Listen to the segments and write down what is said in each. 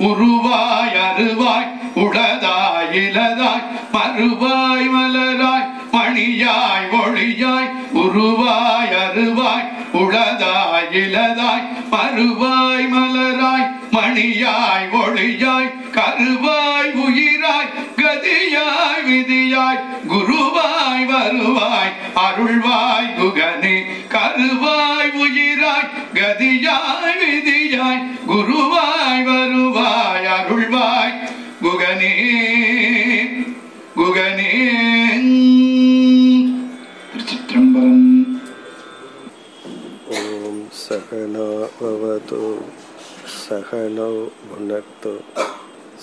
உருவாய் அருவாய் உளதாய் இலதாய் மறுவாய் மலராய் மணியாய் ஒளியாய் உருவாய் அருவாய் உளதாய் இலதாய் மறுவாய் மலராய் மணியாய் ஒளியாய் கரு भवतु सहनौ भुनक्तु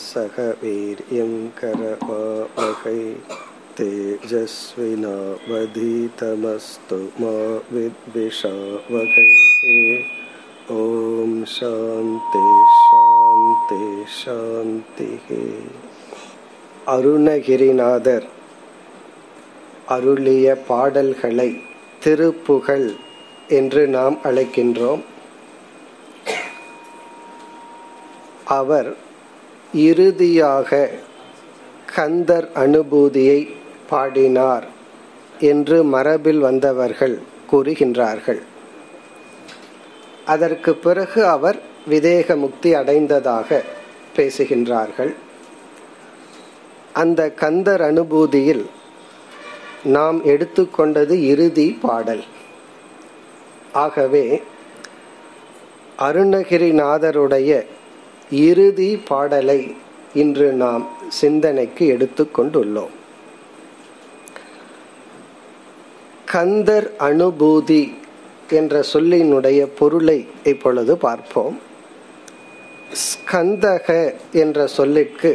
सह वीर्यं करवावहै तेजस्विनावधीतमस्तु मा विद्विषावहै ॐ शान्ति शान्ति शान्तिः அருணகிரிநாதர் அருளிய பாடல்களை திருப்புகழ் என்று நாம் அழைக்கின்றோம் அவர் இறுதியாக கந்தர் அனுபூதியை பாடினார் என்று மரபில் வந்தவர்கள் கூறுகின்றார்கள். அதற்கு பிறகு அவர் விதேக முக்தி அடைந்ததாக பேசுகின்றார்கள். அந்த கந்தர் அனுபூதியில் நாம் எடுத்துக்கொண்டது இறுதி பாடல். ஆகவே அருணகிரிநாதருடைய இறுதி பாடலை இன்று நாம் சிந்தனைக்கு எடுத்துக்கொண்டுள்ளோம் கந்தர் அனுபூதி என்ற சொல்லினுடைய பொருளை இப்பொழுது பார்ப்போம். ஸ்கந்தக என்ற சொல்லிற்கு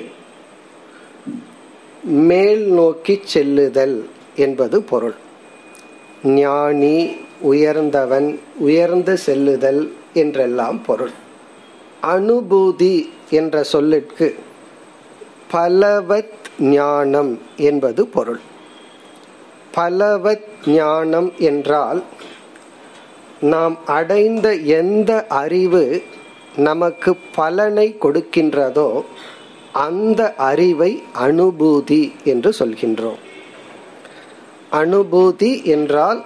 மேல் நோக்கி செல்லுதல் என்பது பொருள். ஞானி உயர்ந்தவன் உயர்ந்து செல்லுதல் என்றெல்லாம் பொருள். அனுபூதி என்ற சொல்லிற்கு பலவத் ஞானம் என்பது பொருள். பலவத் ஞானம் என்றால் நாம் அடைந்த எந்த அறிவு நமக்கு பலனை கொடுக்கின்றதோ அந்த அறிவை அனுபூதி என்று சொல்கின்றோம். அனுபூதி என்றால்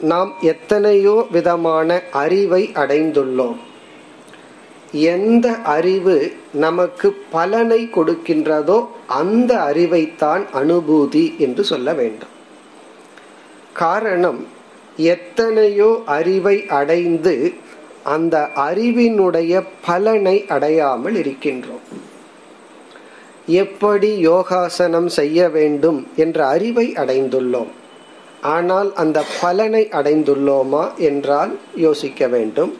நாம் எத்தனையோ விதமான அறிவை அடைந்துள்ளோம். எந்த அறிவு நமக்கு பலனை கொடுக்கின்றதோ அந்த அறிவைத்தான் அனுபூதி என்று சொல்ல வேண்டும். காரணம் எத்தனையோ அறிவை அடைந்து அந்த அறிவினுடைய பலனை அடையாமல் இருக்கின்றோம். எப்படி யோகாசனம் செய்ய வேண்டும் என்ற அறிவை அடைந்துள்ளோம். ஆனால் அந்த பலனை அடைந்துள்ளோமா என்றால் யோசிக்க வேண்டும்.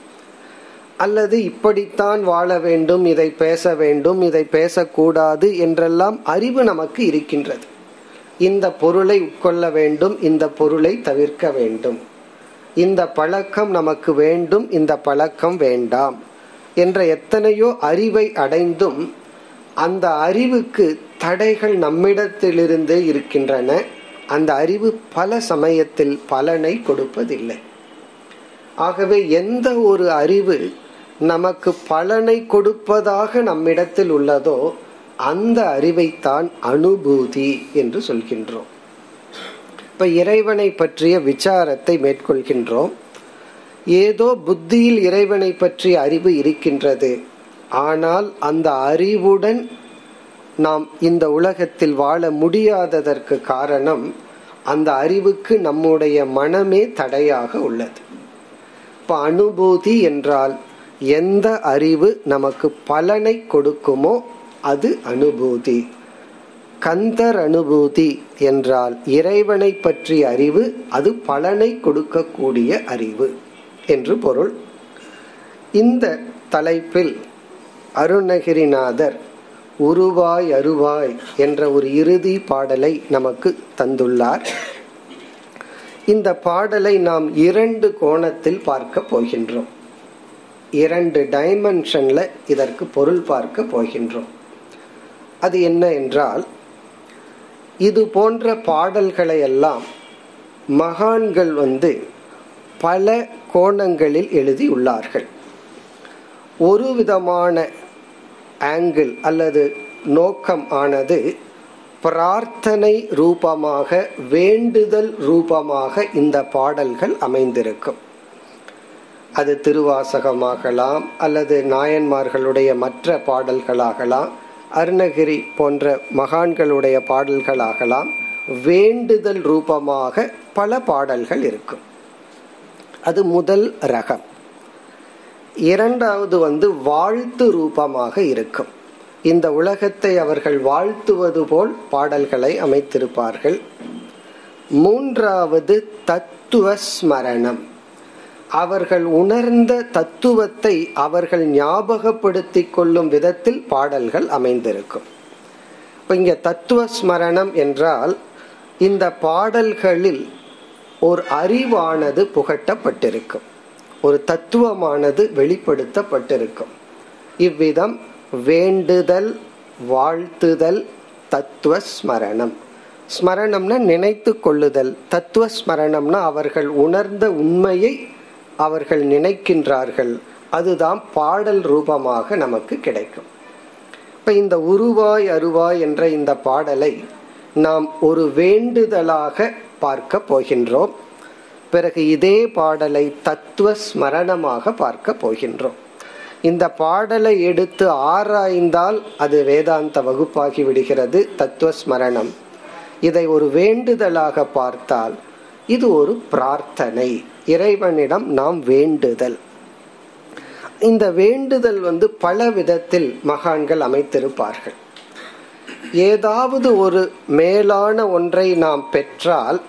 அல்லது இப்படித்தான் வாழ வேண்டும் இதை பேச வேண்டும் இதை பேசக்கூடாது என்றெல்லாம் அறிவு நமக்கு இருக்கின்றது. இந்த பொருளை உட்கொள்ள வேண்டும் இந்த பொருளை தவிர்க்க வேண்டும். இந்த பழக்கம் நமக்கு வேண்டும் இந்த பழக்கம் வேண்டாம் என்ற எத்தனையோ அறிவை அடைந்தும் அந்த அறிவுக்கு தடைகள் நம்மிடத்திலிருந்தே இருக்கின்றன. அந்த அறிவு பல சமயத்தில் பலனை கொடுப்பதில்லை. ஆகவே எந்த ஒரு அறிவு நமக்கு பலனை கொடுப்பதாக நம்மிடத்தில் உள்ளதோ அந்த அறிவைத்தான் அனுபூதி என்று சொல்கின்றோம். இப்ப இறைவனை பற்றிய விசாரத்தை மேற்கொள்கின்றோம். ஏதோ புத்தியில் இறைவனை பற்றிய அறிவு இருக்கின்றது. ஆனால் அந்த அறிவுடன் நாம் இந்த உலகத்தில் வாழ முடியாததற்கு காரணம் அந்த அறிவுக்கு நம்முடைய மனமே தடையாக உள்ளது. இப்ப அனுபூதி என்றால் எந்த அறிவு நமக்கு பலனை கொடுக்குமோ அது அனுபூதி. கந்தர் அனுபூதி என்றால் இறைவனை பற்றிய அறிவு அது பலனை கொடுக்கக்கூடிய அறிவு என்று பொருள். இந்த தலைப்பில் அருணகிரிநாதர் உருவாய் அருவாய் என்ற ஒரு இறுதி பாடலை நமக்கு தந்துள்ளார். இந்த பாடலை நாம் இரண்டு கோணத்தில் பார்க்க போகின்றோம். இரண்டு டைமென்ஷன்ல இதற்கு பொருள் பார்க்க போகின்றோம். அது என்ன என்றால் இது போன்ற பாடல்களை எல்லாம் மகான்கள் வந்து பல கோணங்களில் எழுதியுள்ளார்கள். ஒரு விதமான ஆங்கிள் அல்லது நோக்கம் ஆனது பிரார்த்தனை ரூபமாக வேண்டுதல் ரூபமாக இந்த பாடல்கள் அமைந்திருக்கும். அது திருவாசகமாகலாம் அல்லது நாயன்மார்களுடைய மற்ற பாடல்களாகலாம் அருணகிரி போன்ற மகான்களுடைய பாடல்களாகலாம் வேண்டுதல் ரூபமாக பல பாடல்கள் இருக்கும். அது முதல் ரகம். இரண்டாவது வந்து வாழ்த்து ரூபமாக இருக்கும். இந்த உலகத்தை அவர்கள் வாழ்த்துவது போல் பாடல்களை அமைத்திருப்பார்கள். மூன்றாவது தத்துவ ஸ்மரணம். அவர்கள் உணர்ந்த தத்துவத்தை அவர்கள் ஞாபகப்படுத்திக் கொள்ளும் விதத்தில் பாடல்கள் அமைந்திருக்கும். இப்போ இங்க தத்துவ ஸ்மரணம் என்றால் இந்த பாடல்களில் ஒரு அறிவானது புகட்டப்பட்டிருக்கும். ஒரு தத்துவமானது வெளிப்படுத்தப்பட்டிருக்கும். இவ்விதம் வேண்டுதல் வாழ்த்துதல் தத்துவ ஸ்மரணம். ஸ்மரணம்னா நினைத்து கொள்ளுதல். தத்துவ ஸ்மரணம்னா அவர்கள் உணர்ந்த உண்மையை அவர்கள் நினைக்கின்றார்கள். அதுதான் பாடல் ரூபமாக நமக்கு கிடைக்கும். இப்ப இந்த உருவாய் அருவாய் என்ற இந்த பாடலை நாம் ஒரு வேண்டுதலாக பார்க்க போகின்றோம். பிறகு இதே பாடலை தத்துவ ஸ்மரணமாக பார்க்க போகின்றோம். இந்த பாடலை எடுத்து ஆராய்ந்தால் அது வேதாந்த வகுப்பாகி விடுகிறது தத்துவ ஸ்மரணம். இதை ஒரு வேண்டுதலாக பார்த்தால் இது ஒரு பிரார்த்தனை. இறைவனிடம் நாம் வேண்டுதல். இந்த வேண்டுதல் வந்து பல விதத்தில் மகான்கள் அமைத்திருப்பார்கள். ஏதாவது ஒரு மேலான ஒன்றை நாம் பெற்றால்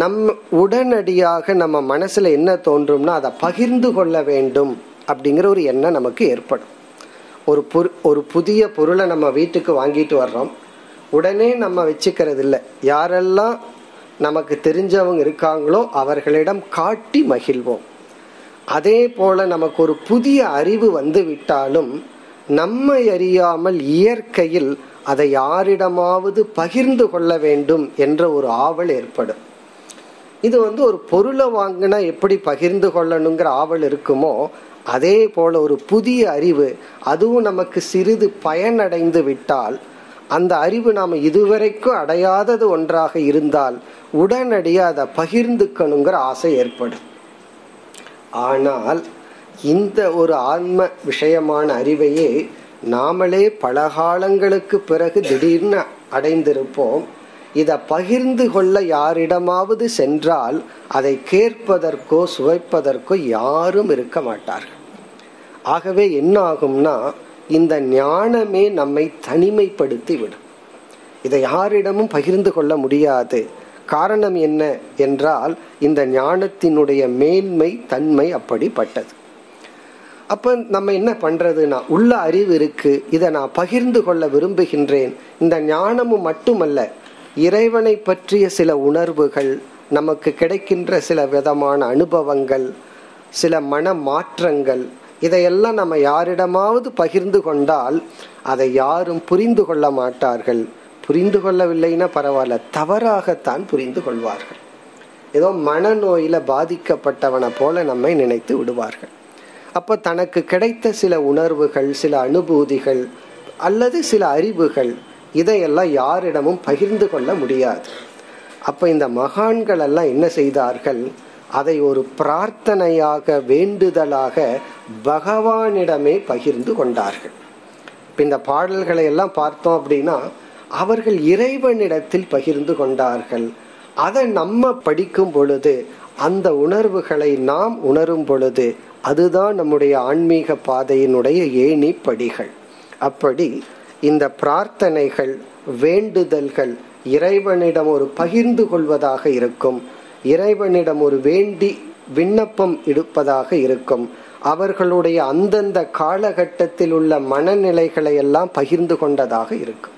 நம் உடனடியாக நம்ம மனசுல என்ன தோன்றும்னா அதை பகிர்ந்து கொள்ள வேண்டும் அப்படிங்கிற ஒரு எண்ணம் நமக்கு ஏற்படும். ஒரு பொரு ஒரு புதிய பொருளை நம்ம வீட்டுக்கு வாங்கிட்டு வர்றோம். உடனே நம்ம வச்சுக்கிறது இல்லை யாரெல்லாம் நமக்கு தெரிஞ்சவங்க இருக்காங்களோ அவர்களிடம் காட்டி மகிழ்வோம். அதே போல நமக்கு ஒரு புதிய அறிவு வந்து விட்டாலும் நம்மை அறியாமல் இயற்கையில் அதை யாரிடமாவது பகிர்ந்து கொள்ள வேண்டும் என்ற ஒரு ஆவல் ஏற்படும். இது வந்து ஒரு பொருளை வாங்கினா எப்படி பகிர்ந்து கொள்ளணுங்கிற ஆவல் இருக்குமோ அதே போல ஒரு புதிய அறிவு அதுவும் நமக்கு சிறிது பயனடைந்து விட்டால் அந்த அறிவு நாம் இதுவரைக்கும் அடையாதது ஒன்றாக இருந்தால் உடனடியாக அதை பகிர்ந்துக்கணுங்கிற ஆசை ஏற்படும். ஆனால் இந்த ஒரு ஆன்ம விஷயமான அறிவையே நாமளே பல காலங்களுக்கு பிறகு திடீர்னு அடைந்திருப்போம். இதை பகிர்ந்து கொள்ள யாரிடமாவது சென்றால் அதை கேட்பதற்கோ சுவைப்பதற்கோ யாரும் இருக்க மாட்டார்கள். ஆகவே என்ன ஆகும்னா இந்த ஞானமே நம்மை தனிமைப்படுத்தி விடும் இதை யாரிடமும் பகிர்ந்து கொள்ள முடியாது. காரணம் என்ன என்றால் இந்த ஞானத்தினுடைய மேன்மை தன்மை அப்படிப்பட்டது. அப்ப நம்ம என்ன பண்றதுன்னா உள்ள அறிவு இருக்கு இதை நான் பகிர்ந்து கொள்ள விரும்புகின்றேன். இந்த ஞானமும் மட்டுமல்ல இறைவனை பற்றிய சில உணர்வுகள் நமக்கு கிடைக்கின்ற சில விதமான அனுபவங்கள் சில மன மாற்றங்கள் இதையெல்லாம் நம்ம யாரிடமாவது பகிர்ந்து கொண்டால் அதை யாரும் புரிந்து கொள்ள மாட்டார்கள். புரிந்து கொள்ளவில்லைன்னா பரவாயில்ல தவறாகத்தான் புரிந்து கொள்வார்கள். ஏதோ மனநோயில பாதிக்கப்பட்டவனை போல நம்மை நினைத்து விடுவார்கள். அப்ப தனக்கு கிடைத்த சில உணர்வுகள் சில அனுபூதிகள் அல்லது சில அறிவுகள் இதையெல்லாம் யாரிடமும் பகிர்ந்து கொள்ள முடியாது. அப்ப இந்த மகான்கள் எல்லாம் என்ன செய்தார்கள்? அதை ஒரு பிரார்த்தனையாக வேண்டுதலாக பகவானிடமே பகிர்ந்து கொண்டார்கள். இந்த பாடல்களை எல்லாம் பார்த்தோம் அப்படின்னா அவர்கள் இறைவனிடத்தில் பகிர்ந்து கொண்டார்கள். அதை நம்ம படிக்கும் பொழுது அந்த உணர்வுகளை நாம் உணரும் பொழுது அதுதான் நம்முடைய ஆன்மீக பாதையினுடைய ஏணி படிகள். அப்படி இந்த பிரார்த்தனைகள் வேண்டுதல்கள் இறைவனிடம் ஒரு பகிர்ந்து கொள்வதாக இருக்கும். இறைவனிடம் ஒரு வேண்டி விண்ணப்பம் எடுப்பதாக இருக்கும். அவர்களுடைய அந்தந்த காலகட்டத்தில் உள்ள மனநிலைகளை எல்லாம் பகிர்ந்து கொண்டதாக இருக்கும்.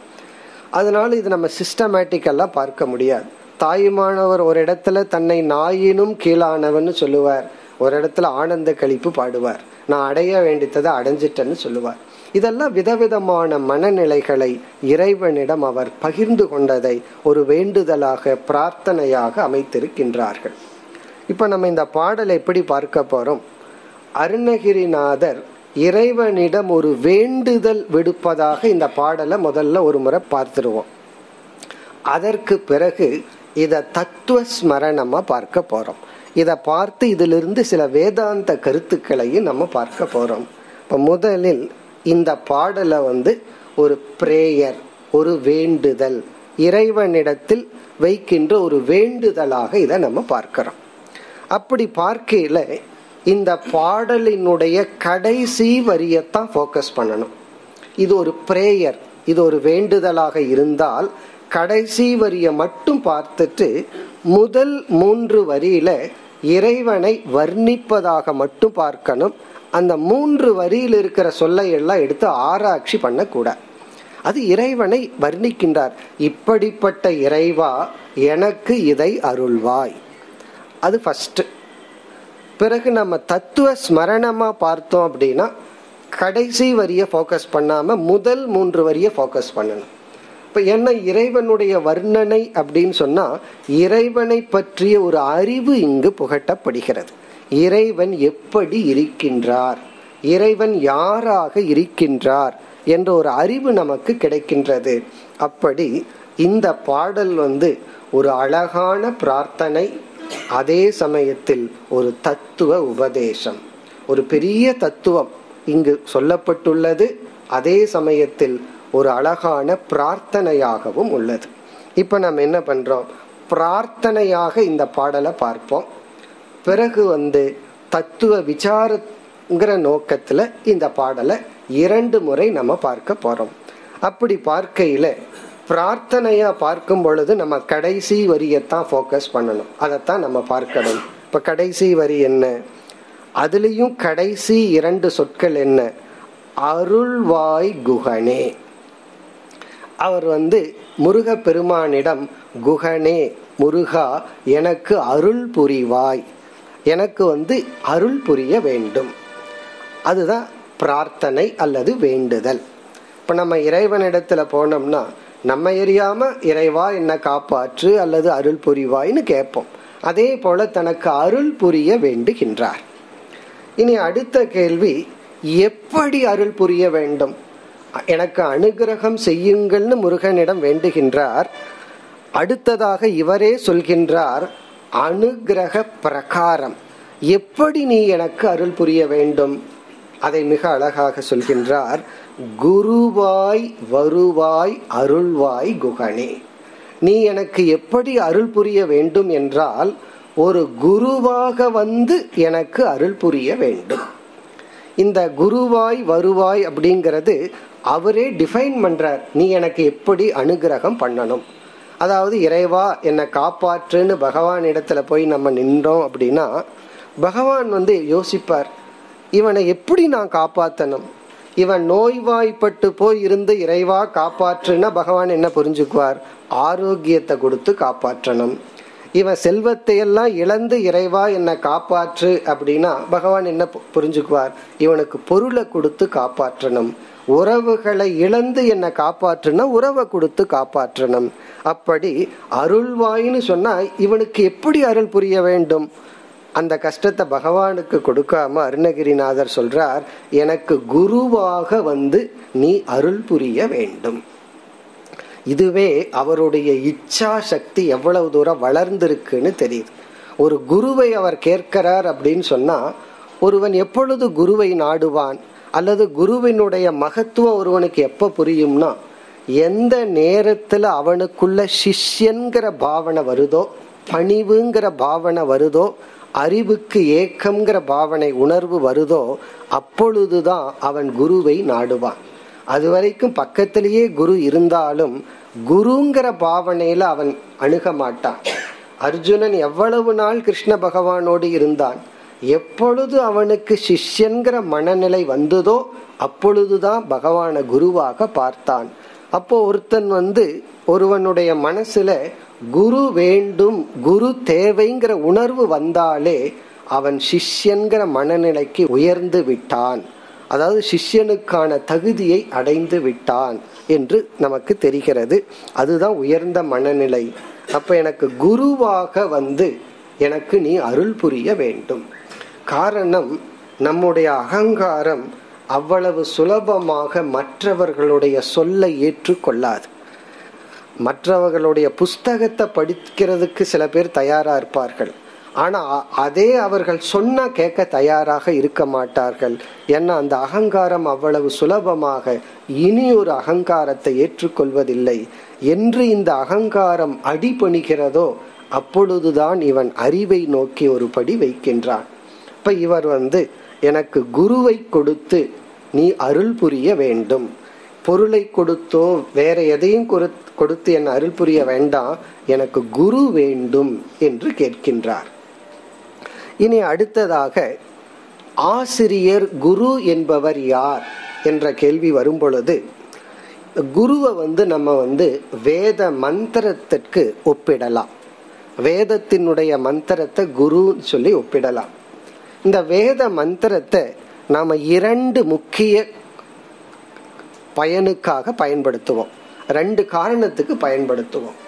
அதனால இது நம்ம சிஸ்டமேட்டிக்கெல்லாம் பார்க்க முடியாது. தாயுமானவர் ஒரு இடத்துல தன்னை நாயினும் கீழானவன்னு சொல்லுவார். ஒரு இடத்துல ஆனந்த கழிப்பு பாடுவார். நான் அடைய வேண்டித்ததை அடைஞ்சிட்டேன்னு சொல்லுவார். இதெல்லாம் விதவிதமான மனநிலைகளை இறைவனிடம் அவர் பகிர்ந்து கொண்டதை ஒரு வேண்டுதலாக பிரார்த்தனையாக அமைத்திருக்கின்றார்கள். இப்ப நம்ம இந்த பாடலை எப்படி பார்க்க போறோம்? அருணகிரிநாதர் இறைவனிடம் ஒரு வேண்டுதல் விடுப்பதாக இந்த பாடலை முதல்ல ஒரு முறை பார்த்துருவோம். அதற்கு பிறகு இத தத்துவ ஸ்மரணமா பார்க்க போறோம். இதை பார்த்து இதிலிருந்து சில வேதாந்த கருத்துக்களையும் நம்ம பார்க்க போறோம். இப்ப முதலில் இந்த பாடலை வந்து ஒரு பிரேயர் ஒரு வேண்டுதல் இறைவனிடத்தில் வைக்கின்ற ஒரு வேண்டுதலாக இதை நம்ம பார்க்கிறோம். அப்படி பார்க்கையில இந்த பாடலினுடைய கடைசி வரியத்தான் ஃபோக்கஸ் பண்ணணும். இது ஒரு பிரேயர் இது ஒரு வேண்டுதலாக இருந்தால் கடைசி வரியை மட்டும் பார்த்துட்டு முதல் மூன்று வரியில இறைவனை வர்ணிப்பதாக மட்டும் பார்க்கணும். அந்த மூன்று வரியில் இருக்கிற சொல்லை எல்லாம் எடுத்து ஆராய்ச்சி பண்ணக்கூடாது அது இறைவனை வர்ணிக்கின்றார். இப்படிப்பட்ட இறைவா எனக்கு இதை அருள்வாய். அது ஃபஸ்ட்டு பிறகு நம்ம தத்துவ ஸ்மரணமா பார்த்தோம் அப்படின்னா கடைசி வரியை ஃபோக்கஸ் பண்ணாம முதல் மூன்று வரியை ஃபோக்கஸ் பண்ணணும். இப்போ என்ன இறைவனுடைய வர்ணனை அப்படின்னு சொன்னா இறைவனை பற்றிய ஒரு அறிவு இங்கு புகட்டப்படுகிறது. இறைவன் எப்படி இருக்கின்றார்? இறைவன் யாராக இருக்கின்றார்? என்ற ஒரு அறிவு நமக்கு கிடைக்கின்றது. அப்படி இந்த பாடல் வந்து ஒரு அழகான பிரார்த்தனை அதே சமயத்தில் ஒரு தத்துவ உபதேசம். ஒரு பெரிய தத்துவம் இங்கு சொல்லப்பட்டுள்ளது. அதே சமயத்தில் ஒரு அழகான பிரார்த்தனையாகவும் உள்ளது. இப்ப நம்ம என்ன பண்றோம்? பிரார்த்தனையாக இந்த பாடலை பார்ப்போம். பிறகு வந்து தத்துவ விசாரங்கிற நோக்கத்துல இந்த பாடலை இரண்டு முறை நம்ம பார்க்க போறோம். அப்படி பார்க்கையில பிரார்த்தனையா பார்க்கும் பொழுது நம்ம கடைசி வரியத்தான் ஃபோக்கஸ் பண்ணணும். அதைத்தான் நம்ம பார்க்கணும். இப்ப கடைசி வரி என்ன? அதுலயும் கடைசி இரண்டு சொற்கள் என்ன? அருள்வாய் குகனே. அவர் வந்து முருக பெருமானிடம் குகனே முருகா எனக்கு அருள் புரிவாய். எனக்கு வந்து அருள் புரிய வேண்டும். அதுதான் பிரார்த்தனை அல்லது வேண்டுதல். இப்போ நம்ம இறைவனிடத்தில் போனோம்னா நம்ம எரியாம இறைவா என்ன காப்பாற்று அல்லது அருள் புரிவாய்னு கேட்போம். அதே போல தனக்கு அருள் புரிய வேண்டுகின்றார். இனி அடுத்த கேள்வி எப்படி அருள் புரிய வேண்டும்? எனக்கு அனுகிரகம் செய்யுங்கள்னு முருகனிடம் வேண்டுகின்றார். அடுத்ததாக இவரே சொல்கின்றார் அனுகிரக பிரகாரம் எப்படி நீ எனக்கு அருள் புரிய வேண்டும்? அதை மிக அழகாக சொல்கின்றார் குருவாய் வருவாய் அருள்வாய் குகனே. நீ எனக்கு எப்படி அருள் புரிய வேண்டும் என்றால் ஒரு குருவாக வந்து எனக்கு அருள் புரிய வேண்டும். இந்த குருவாய் வருவாய் அப்படிங்கிறது அவரே டிஃபைன் பண்றார். நீ எனக்கு எப்படி அனுகிரகம் பண்ணணும்? அதாவது இறைவா என்னை காப்பாற்றுன்னு பகவான் இடத்துல போய் நம்ம நின்றோம் அப்படின்னா பகவான் வந்து யோசிப்பார் இவனை எப்படி நான் காப்பாற்றணும் இவன் நோய்வாய்ப்பட்டு போய் இருந்து இறைவா காப்பாற்றுனா பகவான் என்ன புரிஞ்சுக்குவார்? ஆரோக்கியத்தை கொடுத்து காப்பாற்றணும். இவன் செல்வத்தை எல்லாம் இழந்து இறைவா என்னை காப்பாற்று அப்படின்னா பகவான் என்ன புரிஞ்சுக்குவார்? இவனுக்கு பொருளை கொடுத்து காப்பாற்றணும். உறவுகளை இழந்து என்னை காப்பாற்றுனா உறவை கொடுத்து காப்பாற்றணும். அப்படி அருள்வாயின்னு சொன்னா இவனுக்கு எப்படி அருள் புரிய வேண்டும்? அந்த கஷ்டத்தை பகவானுக்கு கொடுக்காம அருணகிரிநாதர் சொல்றார் எனக்கு குருவாக வந்து நீ அருள் புரிய வேண்டும். இதுவே அவருடைய இச்சா சக்தி எவ்வளவு தூரம் வளர்ந்திருக்குன்னு தெரியுது. ஒரு குருவை அவர் கேட்கிறார் அப்படின்னு சொன்னா ஒருவன் எப்பொழுது குருவை நாடுவான்? அல்லது குருவினுடைய மகத்துவம் ஒருவனுக்கு எப்ப புரியும்னா எந்த நேரத்துல அவனுக்குள்ள சிஷ்யன்கிற பாவனை வருதோ பணிவுங்கிற பாவனை வருதோ அறிவுக்கு ஏக்கம்ங்கிற பாவனை உணர்வு வருதோ அப்பொழுதுதான் அவன் குருவை நாடுவான். அது வரைக்கும் பக்கத்திலேயே குரு இருந்தாலும் குருங்கிற பாவனையில அவன் அணுக மாட்டான். அர்ஜுனன் எவ்வளவு நாள் கிருஷ்ண பகவானோடு இருந்தான் எப்பொழுது அவனுக்கு சிஷ்யன்கிற மனநிலை வந்ததோ அப்பொழுதுதான் பகவான குருவாக பார்த்தான். அப்போ ஒருத்தன் வந்து ஒருவனுடைய மனசுல குரு வேண்டும் குரு தேவைங்கிற உணர்வு வந்தாலே அவன் சிஷ்யன்கிற மனநிலைக்கு உயர்ந்து விட்டான். அதாவது சிஷ்யனுக்கான தகுதியை அடைந்து விட்டான் என்று நமக்கு தெரிகிறது. அதுதான் உயர்ந்த மனநிலை. அப்ப எனக்கு குருவாக வந்து எனக்கு நீ அருள் புரிய வேண்டும். காரணம் நம்முடைய அகங்காரம் அவ்வளவு சுலபமாக மற்றவர்களுடைய சொல்லை ஏற்றுக்கொள்ளாது. மற்றவர்களுடைய புஸ்தகத்தை படிக்கிறதுக்கு சில பேர் தயாரா இருப்பார்கள். ஆனா அதே அவர்கள் சொன்னா கேட்க தயாராக இருக்க மாட்டார்கள். ஏன்னா அந்த அகங்காரம் அவ்வளவு சுலபமாக இனி ஒரு அகங்காரத்தை ஏற்றுக்கொள்வதில்லை. என்று இந்த அகங்காரம் அடிபணிகிறதோ அப்பொழுதுதான் இவன் அறிவை நோக்கி ஒரு படி வைக்கின்றான். இப்ப இவர் வந்து எனக்கு குருவை கொடுத்து நீ அருள் புரிய வேண்டும். பொருளை கொடுத்தோ வேற எதையும் கொடுத்து என் அருள் புரிய வேண்டாம். எனக்கு குரு வேண்டும் என்று கேட்கின்றார். இனி அடுத்ததாக ஆசிரியர் குரு என்பவர் யார் என்ற கேள்வி வரும் பொழுது குருவை வந்து நம்ம வந்து வேத மந்திரத்திற்கு ஒப்பிடலாம். வேதத்தினுடைய மந்திரத்தை குருன்னு சொல்லி ஒப்பிடலாம். இந்த வேத மந்திரத்தை நாம இரண்டு முக்கிய பயனுக்காக பயன்படுத்துவோம். ரெண்டு காரணத்துக்கு பயன்படுத்துவோம்.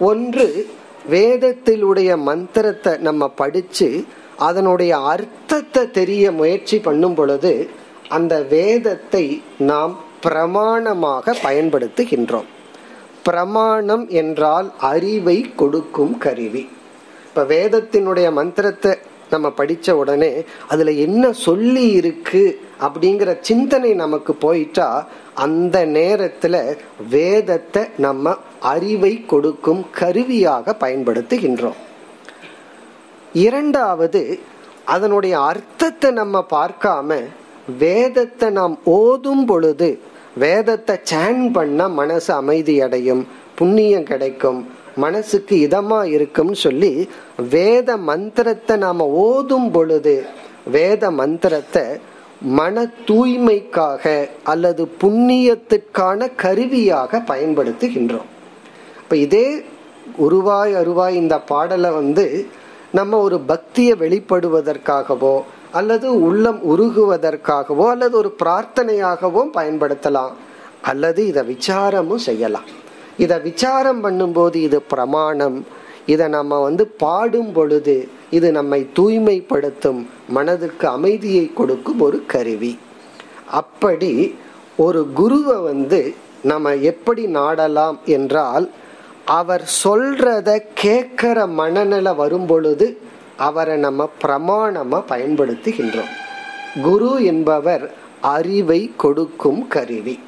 ஒன்று வேதத்திலுடைய மந்திரத்தை நம்ம படிச்சு அதனுடைய அர்த்தத்தை தெரிய முயற்சி பண்ணும் பொழுது அந்த வேதத்தை நாம் பிரமாணமாக பயன்படுத்துகின்றோம். பிரமாணம் என்றால் அறிவை கொடுக்கும் கருவி. இப்ப வேதத்தினுடைய மந்திரத்தை நம்ம படிச்ச உடனே அதுல என்ன சொல்லி இருக்கு அப்படிங்கிற சிந்தனை நமக்கு போயிட்டா அந்த நேரத்துல வேதத்தை நம்ம அறிவை கொடுக்கும் கருவியாக பயன்படுத்துகின்றோம். இரண்டாவது அதனுடைய அர்த்தத்தை நம்ம பார்க்காம வேதத்தை நாம் ஓதும் பொழுது வேதத்தை சேன் பண்ண மனசு அமைதி அடையும் புண்ணியம் கிடைக்கும் மனசுக்கு இதமா இருக்கும்னு சொல்லி வேத மந்திரத்தை நாம ஓதும் பொழுது வேத மந்திரத்தை மன தூய்மைக்காக அல்லது புண்ணியத்திற்கான கருவியாக பயன்படுத்துகின்றோம். இப்ப இதே உருவாய் அருவாய் இந்த பாடலை வந்து நம்ம ஒரு பக்தியை வெளிப்படுவதற்காகவோ அல்லது உள்ளம் உருகுவதற்காகவோ அல்லது ஒரு பிரார்த்தனையாகவோ பயன்படுத்தலாம். அல்லது இதை விசாரமும் செய்யலாம். இதை விசாரம் பண்ணும்போது இது பிரமாணம். இதை நம்ம வந்து பாடும் பொழுது இது நம்மை தூய்மைப்படுத்தும் மனதுக்கு அமைதியை கொடுக்கும் ஒரு கருவி. அப்படி ஒரு குருவை வந்து நம்ம எப்படி நாடலாம் என்றால் அவர் சொல்றத கேட்கிற மனநிலை வரும் பொழுது அவரை நம்ம பிரமாணமா பயன்படுத்துகின்றோம். குரு என்பவர் அறிவை கொடுக்கும் கருவி.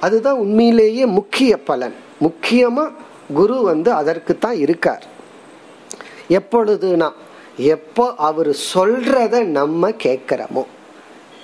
அதுதான் உண்மையிலேயே முக்கிய பலன். முக்கியமா குரு வந்து அதற்கு தான் இருக்கார். எப்பொழுதுனா எப்போ அவர் சொல்றத நம்ம கேட்கிறோமோ.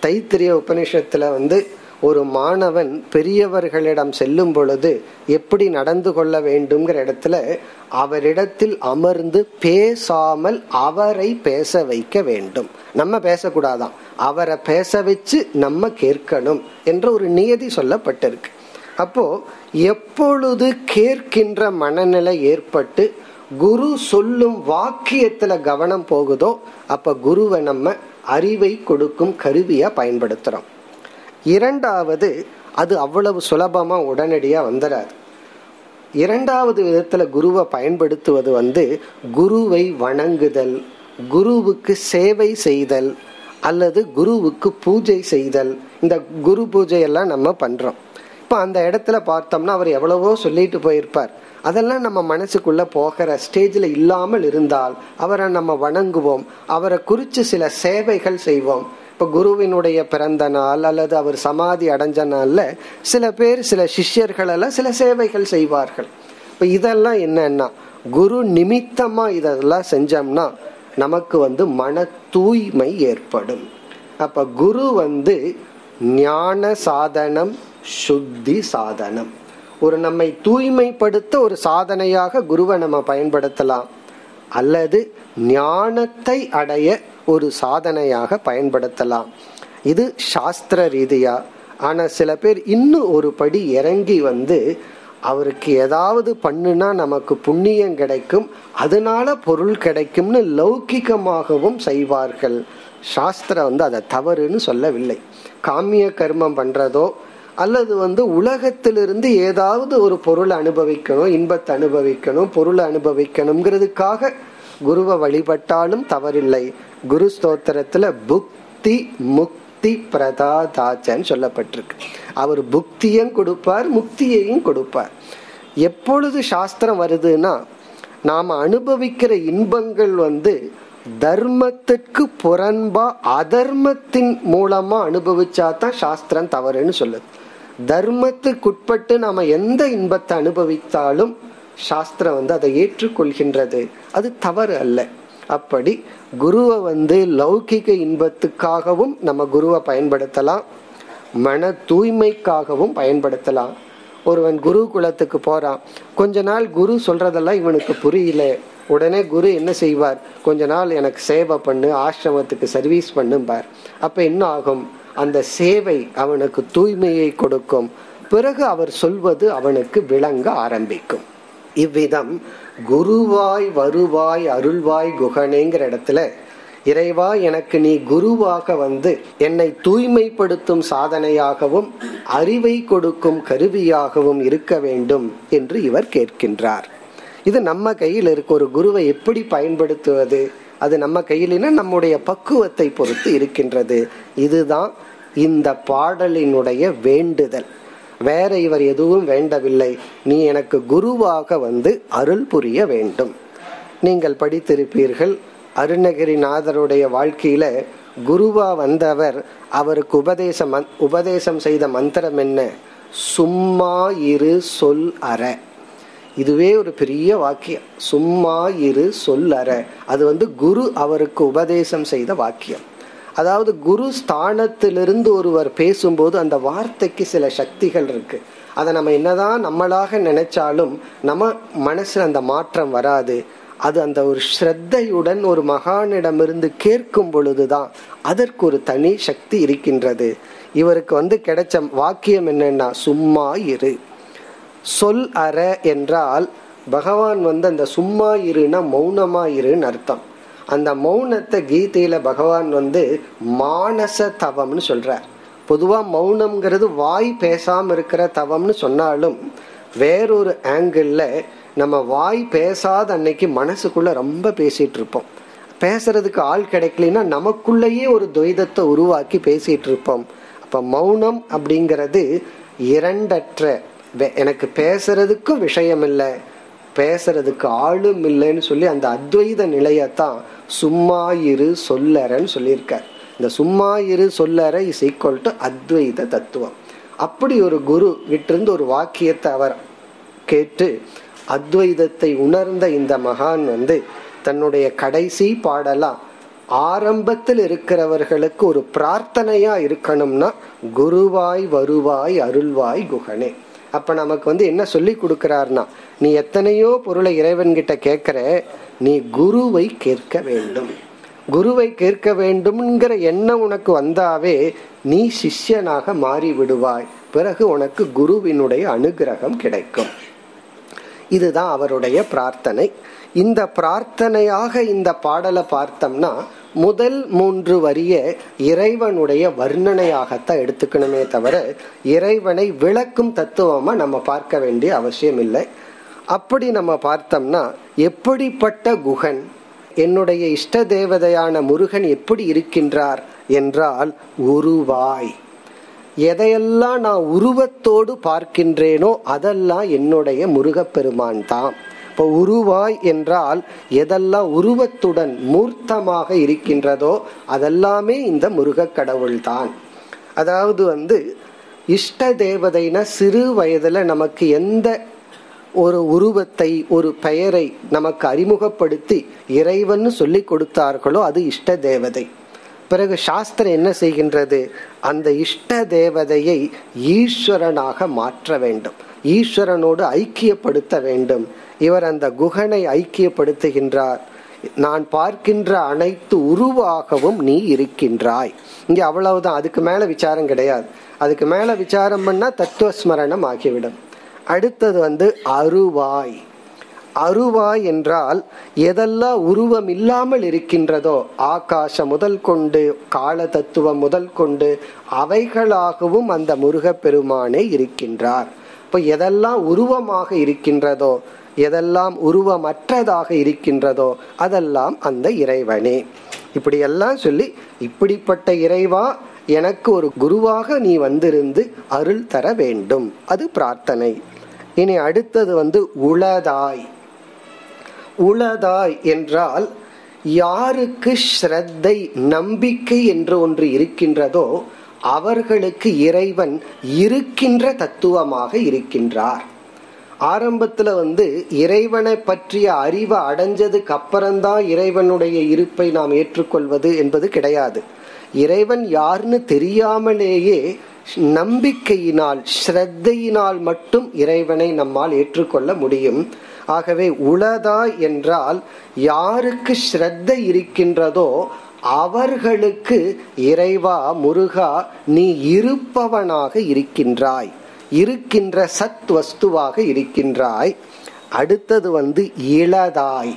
தைத்திரிய உபநிஷத்துல வந்து ஒரு மாணவன் பெரியவர்களிடம் செல்லும் பொழுது எப்படி நடந்து கொள்ள வேண்டும்ங்கிற இடத்துல அவரிடத்தில் அமர்ந்து பேசாமல் அவரை பேச வைக்க வேண்டும். நம்ம பேசக்கூடாதான். அவரை பேச வச்சு நம்ம கேட்கணும் என்ற ஒரு நியதி சொல்லப்பட்டிருக்கு. அப்போ எப்பொழுது கேட்கின்ற மனநிலை ஏற்பட்டு குரு சொல்லும் வாக்கியத்துல கவனம் போகுதோ அப்ப குருவை நம்ம அறிவை கொடுக்கும் கருவியா பயன்படுத்துறோம். இரண்டாவது அது அவ்வளவு சுலபமா உடனடியா வந்துடாது இரண்டாவது விதத்துல குருவை பயன்படுத்துவது வந்து குருவை வணங்குதல் குருவுக்கு சேவை செய்தல் அல்லது குருவுக்கு பூஜை செய்தல். இந்த குரு பூஜை எல்லாம் நம்ம பண்றோம். இப்ப அந்த இடத்துல பார்த்தோம்னா அவர் எவ்வளவோ சொல்லிட்டு போயிருப்பார். அதெல்லாம் நம்ம மனசுக்குள்ள போகிற ஸ்டேஜில் இல்லாமல் இருந்தால் அவரை நம்ம வணங்குவோம். அவரை குறித்து சில சேவைகள் செய்வோம். இப்ப குருவினுடைய பிறந்த நாள் அல்லது அவர் சமாதி அடைஞ்ச நாள்ல சில பேர் சில சிஷ்யர்களெல்லாம் சில சேவைகள் செய்வார்கள். இப்ப இதெல்லாம் என்னன்னா குரு நிமித்தமா இதெல்லாம் செஞ்சோம்னா நமக்கு வந்து மன தூய்மை ஏற்படும். அப்ப குரு வந்து ஞான சாதனம் சுத்தி சாதனம். ஒரு நம்மை தூய்மைப்படுத்த ஒரு சாதனையாக குருவை நம்ம பயன்படுத்தலாம். அல்லது ஞானத்தை அடைய ஒரு சாதனையாக பயன்படுத்தலாம். இது சாஸ்திர ரீதியா. ஆனா சில பேர் இன்னும் ஒரு படி இறங்கி வந்து அவருக்கு ஏதாவது பண்ணுனா நமக்கு புண்ணியம் கிடைக்கும் அதனால பொருள் கிடைக்கும்னு லௌகிகமாகவும் செய்வார்கள். சாஸ்திரம் வந்து அதை தவறுன்னு சொல்லவில்லை. காமிய கர்மம் பண்றதோ அல்லது வந்து உலகத்திலிருந்து ஏதாவது ஒரு பொருள் அனுபவிக்கணும் இன்பத்தை அனுபவிக்கணும் பொருளை அனுபவிக்கணுங்கிறதுக்காக குருவை வழிபட்டாலும் தவறில்லை. குரு ஸ்தோத்திரத்துல புக்தி முக்தி பிரதாதாச்சன்னு சொல்லப்பட்டிருக்கு. அவர் புக்தியும் கொடுப்பார் முக்தியையும் கொடுப்பார். எப்பொழுது சாஸ்திரம் வருதுன்னா நாம் அனுபவிக்கிற இன்பங்கள் வந்து தர்மத்திற்கு புறன்பா அதர்மத்தின் மூலமா அனுபவிச்சா தான் சாஸ்திரம் தவறுன்னு சொல்லுது. தர்மத்துக்குட்பட்டு நாம எந்த இன்பத்தை அனுபவித்தாலும் சாஸ்திரம் வந்து அதை ஏற்றுக்கொள்கின்றது. அது தவறு அல்ல. அப்படி குருவை வந்து லௌகிக இன்பத்துக்காகவும் நம்ம குருவை பயன்படுத்தலாம். மன தூய்மைக்காகவும் பயன்படுத்தலாம். ஒருவன் குரு குலத்துக்கு போறான். கொஞ்ச நாள் குரு சொல்றதெல்லாம் இவனுக்கு புரியல. உடனே குரு என்ன செய்வார்? கொஞ்ச நாள் எனக்கு சேவை பண்ணு ஆசிரமத்துக்கு சர்வீஸ் பண்ணும்பார். அப்ப என்ன ஆகும்? அந்த சேவை அவனுக்கு தூய்மையை கொடுக்கும். பிறகு அவர் சொல்வது அவனுக்கு விளங்க ஆரம்பிக்கும். இவ்விதம் குருவாய் வருவாய் அருள்வாய் குகனேங்கிற இடத்துல இறைவா எனக்கு நீ குருவாக வந்து என்னை தூய்மைப்படுத்தும் சாதனையாகவும் அறிவை கொடுக்கும் கருவியாகவும் இருக்க வேண்டும் என்று இவர் கேட்கின்றார். இது நம்ம கையில் இருக்க. ஒரு குருவை எப்படி பயன்படுத்துவது? அது நம்ம கையிலின நம்முடைய பக்குவத்தை பொறுத்து இருக்கின்றது. இதுதான் இந்த பாடலினுடைய வேண்டுதல். வேற இவர் எதுவும் வேண்டவில்லை. நீ எனக்கு குருவாக வந்து அருள் புரிய வேண்டும். நீங்கள் படித்திருப்பீர்கள் அருணகிரிநாதருடைய வாழ்க்கையில குருவா வந்தவர் அவருக்கு உபதேசம் உபதேசம் செய்த மந்திரம் என்ன? சும்மா இரு சொல் அற. இதுவே ஒரு பெரிய வாக்கியம். சும்மா இரு சொல் அற. அது வந்து குரு அவருக்கு உபதேசம் செய்த வாக்கியம். அதாவது குரு ஸ்தானத்திலிருந்து ஒருவர் பேசும்போது அந்த வார்த்தைக்கு சில சக்திகள் இருக்கு. அதை நம்ம என்னதான் நம்மளாக நினைச்சாலும் நம்ம மனசுல அந்த மாற்றம் வராது. அது அந்த ஒரு ஸ்ரத்தையுடன் ஒரு மகானிடமிருந்து கேட்கும் பொழுதுதான் அதற்கு ஒரு தனி சக்தி இருக்கின்றது. இவருக்கு வந்து கிடைச்ச வாக்கியம் என்னன்னா சும்மா இரு. சொல் அற என்றால் பகவான் வந்து அந்த சும்மா இருன்னா மௌனமா இருன்னு அர்த்தம். அந்த மௌனத்தை கீதையில பகவான் வந்து மானச தவம்னு சொல்றார். பொதுவா மௌனம்ங்கிறது வாய் பேசாம இருக்கிற தவம்னு சொன்னாலும் வேறொரு ஆங்கிள் நம்ம வாய் பேசாத அன்னைக்கு மனசுக்குள்ள ரொம்ப பேசிட்டு இருப்போம். பேசுறதுக்கு ஆள் கிடைக்கலன்னா நமக்குள்ளேயே ஒரு துவைதத்தை உருவாக்கி பேசிட்டு இருப்போம். அப்ப மௌனம் அப்படிங்கிறது இரண்டற்ற எனக்கு பேசுறதுக்கும் விஷயம் இல்லை பேசுறதுக்கு ஆளும் இல்லைன்னு சொல்லி அந்த அத்வைத நிலையத்தான் சும்மா இரு சொல்லறன்னு சொல்லியிருக்கார். இந்த சும்மா இரு சொல்லற இஸ் ஈக்குவல் டு அத்வைத தத்துவம். அப்படி ஒரு குரு விட்டிருந்து ஒரு வாக்கியத்தை அவர் கேட்டு அத்வைதத்தை உணர்ந்த இந்த மகான் வந்து தன்னுடைய கடைசி பாடலா ஆரம்பத்தில் இருக்கிறவர்களுக்கு ஒரு பிரார்த்தனையா இருக்கணும்னா குருவாய் வருவாய் அருள்வாய் குகனே. அப்ப நமக்கு வந்து என்ன சொல்லி கொடுக்கிறார்னா நீ எத்தனையோ பொருளை இறைவன்கிட்ட கேட்கிற நீ குருவை கேட்க வேண்டும். குருவை கேட்க வேண்டும்ங்கிற எண்ணம் உனக்கு வந்தாவே நீ சிஷ்யனாக மாறி விடுவாய் பிறகு உனக்கு குருவினுடைய அனுகிரகம் கிடைக்கும். இதுதான் அவருடைய பிரார்த்தனை. இந்த பிரார்த்தனையாக இந்த பாடலை பார்த்தோம்னா முதல் மூன்று வரிய இறைவனுடைய வர்ணனையாகத்தான் எடுத்துக்கணுமே தவிர இறைவனை விளக்கும் தத்துவமா நம்ம பார்க்க வேண்டிய அவசியம் இல்லை அப்படி நம்ம பார்த்தோம்னா எப்படிப்பட்ட குகன் என்னுடைய இஷ்ட தேவதையான முருகன் எப்படி இருக்கின்றார் என்றால் உருவாய் எதையெல்லாம் நான் உருவத்தோடு பார்க்கின்றேனோ அதெல்லாம் என்னுடைய முருகப்பெருமான் தான். இப்போ உருவாய் என்றால் எதெல்லாம் உருவத்துடன் மூர்த்தமாக இருக்கின்றதோ அதெல்லாமே இந்த முருக கடவுள்தான் அதாவது வந்து இஷ்ட தேவதைனா சிறு வயதுல நமக்கு எந்த ஒரு உருவத்தை ஒரு பெயரை நமக்கு அறிமுகப்படுத்தி இறைவன் சொல்லி கொடுத்தார்களோ அது இஷ்ட தேவதை. பிறகு சாஸ்திரம் என்ன செய்கின்றது? அந்த இஷ்ட தேவதையை ஈஸ்வரனாக மாற்ற வேண்டும். ஈஸ்வரனோடு ஐக்கியப்படுத்த வேண்டும். இவர் அந்த குகனை ஐக்கியப்படுத்துகின்றார். நான் பார்க்கின்ற அனைத்து உருவாகவும் நீ இருக்கின்றாய். இங்க அவ்வளவுதான். அதுக்கு மேல விசாரம் கிடையாது. அதுக்கு மேல விசாரம் பண்ணா தத்துவஸ்மரணம் ஆகிவிடும். அடுத்தது வந்து அருவாய். அருவாய் என்றால் எதெல்லாம் உருவம் இல்லாமல் இருக்கின்றதோ ஆகாசம் முதல் கொண்டு கால தத்துவம் முதல் கொண்டு அவைகளாகவும் அந்த முருகப்பெருமானே இருக்கின்றார். இப்ப எதெல்லாம் உருவமாக இருக்கின்றதோ எதெல்லாம் உருவமற்றதாக இருக்கின்றதோ அதெல்லாம் அந்த இறைவனே. இப்படியெல்லாம் சொல்லி இப்படிப்பட்ட இறைவா எனக்கு ஒரு குருவாக நீ வந்திருந்து அருள் தர வேண்டும். அது பிரார்த்தனை. இனி அடுத்தது வந்து உளதாய். உளதாய் என்றால் யாருக்கு ஸ்ரத்தை நம்பிக்கை என்று ஒன்று இருக்கின்றதோ அவர்களுக்கு இறைவன் இருக்கின்ற தத்துவமாக இருக்கின்றார். ஆரம்பத்துல வந்து இறைவனை பற்றிய அறிவை அடைஞ்சதுக்கு அப்புறம்தான் இறைவனுடைய இருப்பை நாம் ஏற்றுக்கொள்வது என்பது கிடையாது. இறைவன் யாருன்னு தெரியாமலேயே நம்பிக்கையினால் ஸ்ரத்தையினால் மட்டும் இறைவனை நம்மால் ஏற்றுக்கொள்ள முடியும். ஆகவே உளதா என்றால் யாருக்கு ஸ்ரத்த இருக்கின்றதோ அவர்களுக்கு இறைவா முருகா நீ இருப்பவனாக இருக்கின்றாய். இருக்கின்ற சத் வஸ்துவாக இருக்கின்றாய். அடுத்தது வந்து இளதாய்.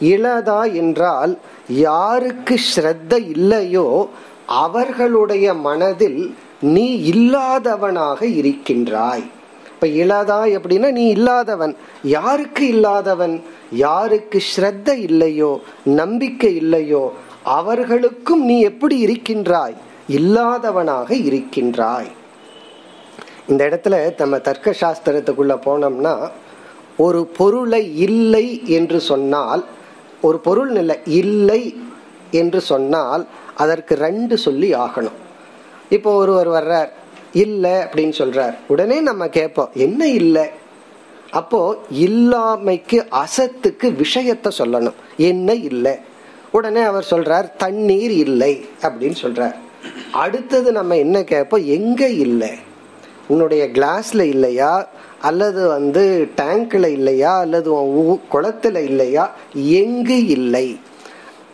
இளதா என்றால் யாருக்கு ஸ்ரத்த இல்லையோ அவர்களுடைய மனதில் நீ இல்லாதவனாக இருக்கின்றாய். இப்ப இளதாய் அப்படின்னா நீ இல்லாதவன். யாருக்கு இல்லாதவன்? யாருக்கு ஸ்ரத்த இல்லையோ நம்பிக்கை இல்லையோ அவர்களுக்கும் நீ எப்படி இருக்கின்றாய்? இல்லாதவனாக இருக்கின்றாய். இந்த இடத்துல நம்ம தர்க்க சாஸ்திரத்துக்குள்ள போனோம்னா ஒரு பொருளை இல்லை என்று சொன்னால் ஒரு பொருள் இல்லை இல்லை என்று சொன்னால் அதற்கு ரெண்டு சொல்லி ஆகணும். இப்போ ஒருவர் வர்றார் இல்லை அப்படின்னு சொல்றார். உடனே நம்ம கேட்போம் என்ன இல்லை? அப்போ இல்லாமைக்கு அசத்துக்கு விஷயத்த சொல்லணும். என்ன இல்லை? உடனே அவர் சொல்றார் தண்ணீர் இல்லை அப்படின்னு சொல்றார். அடுத்தது நம்ம என்ன கேட்போம் எங்க இல்லை? உன்னுடைய கிளாஸ்ல இல்லையா? அல்லது வந்து டேங்க்ல இல்லையா? அல்லது குளத்துல இல்லையா? எங்கு இல்லை?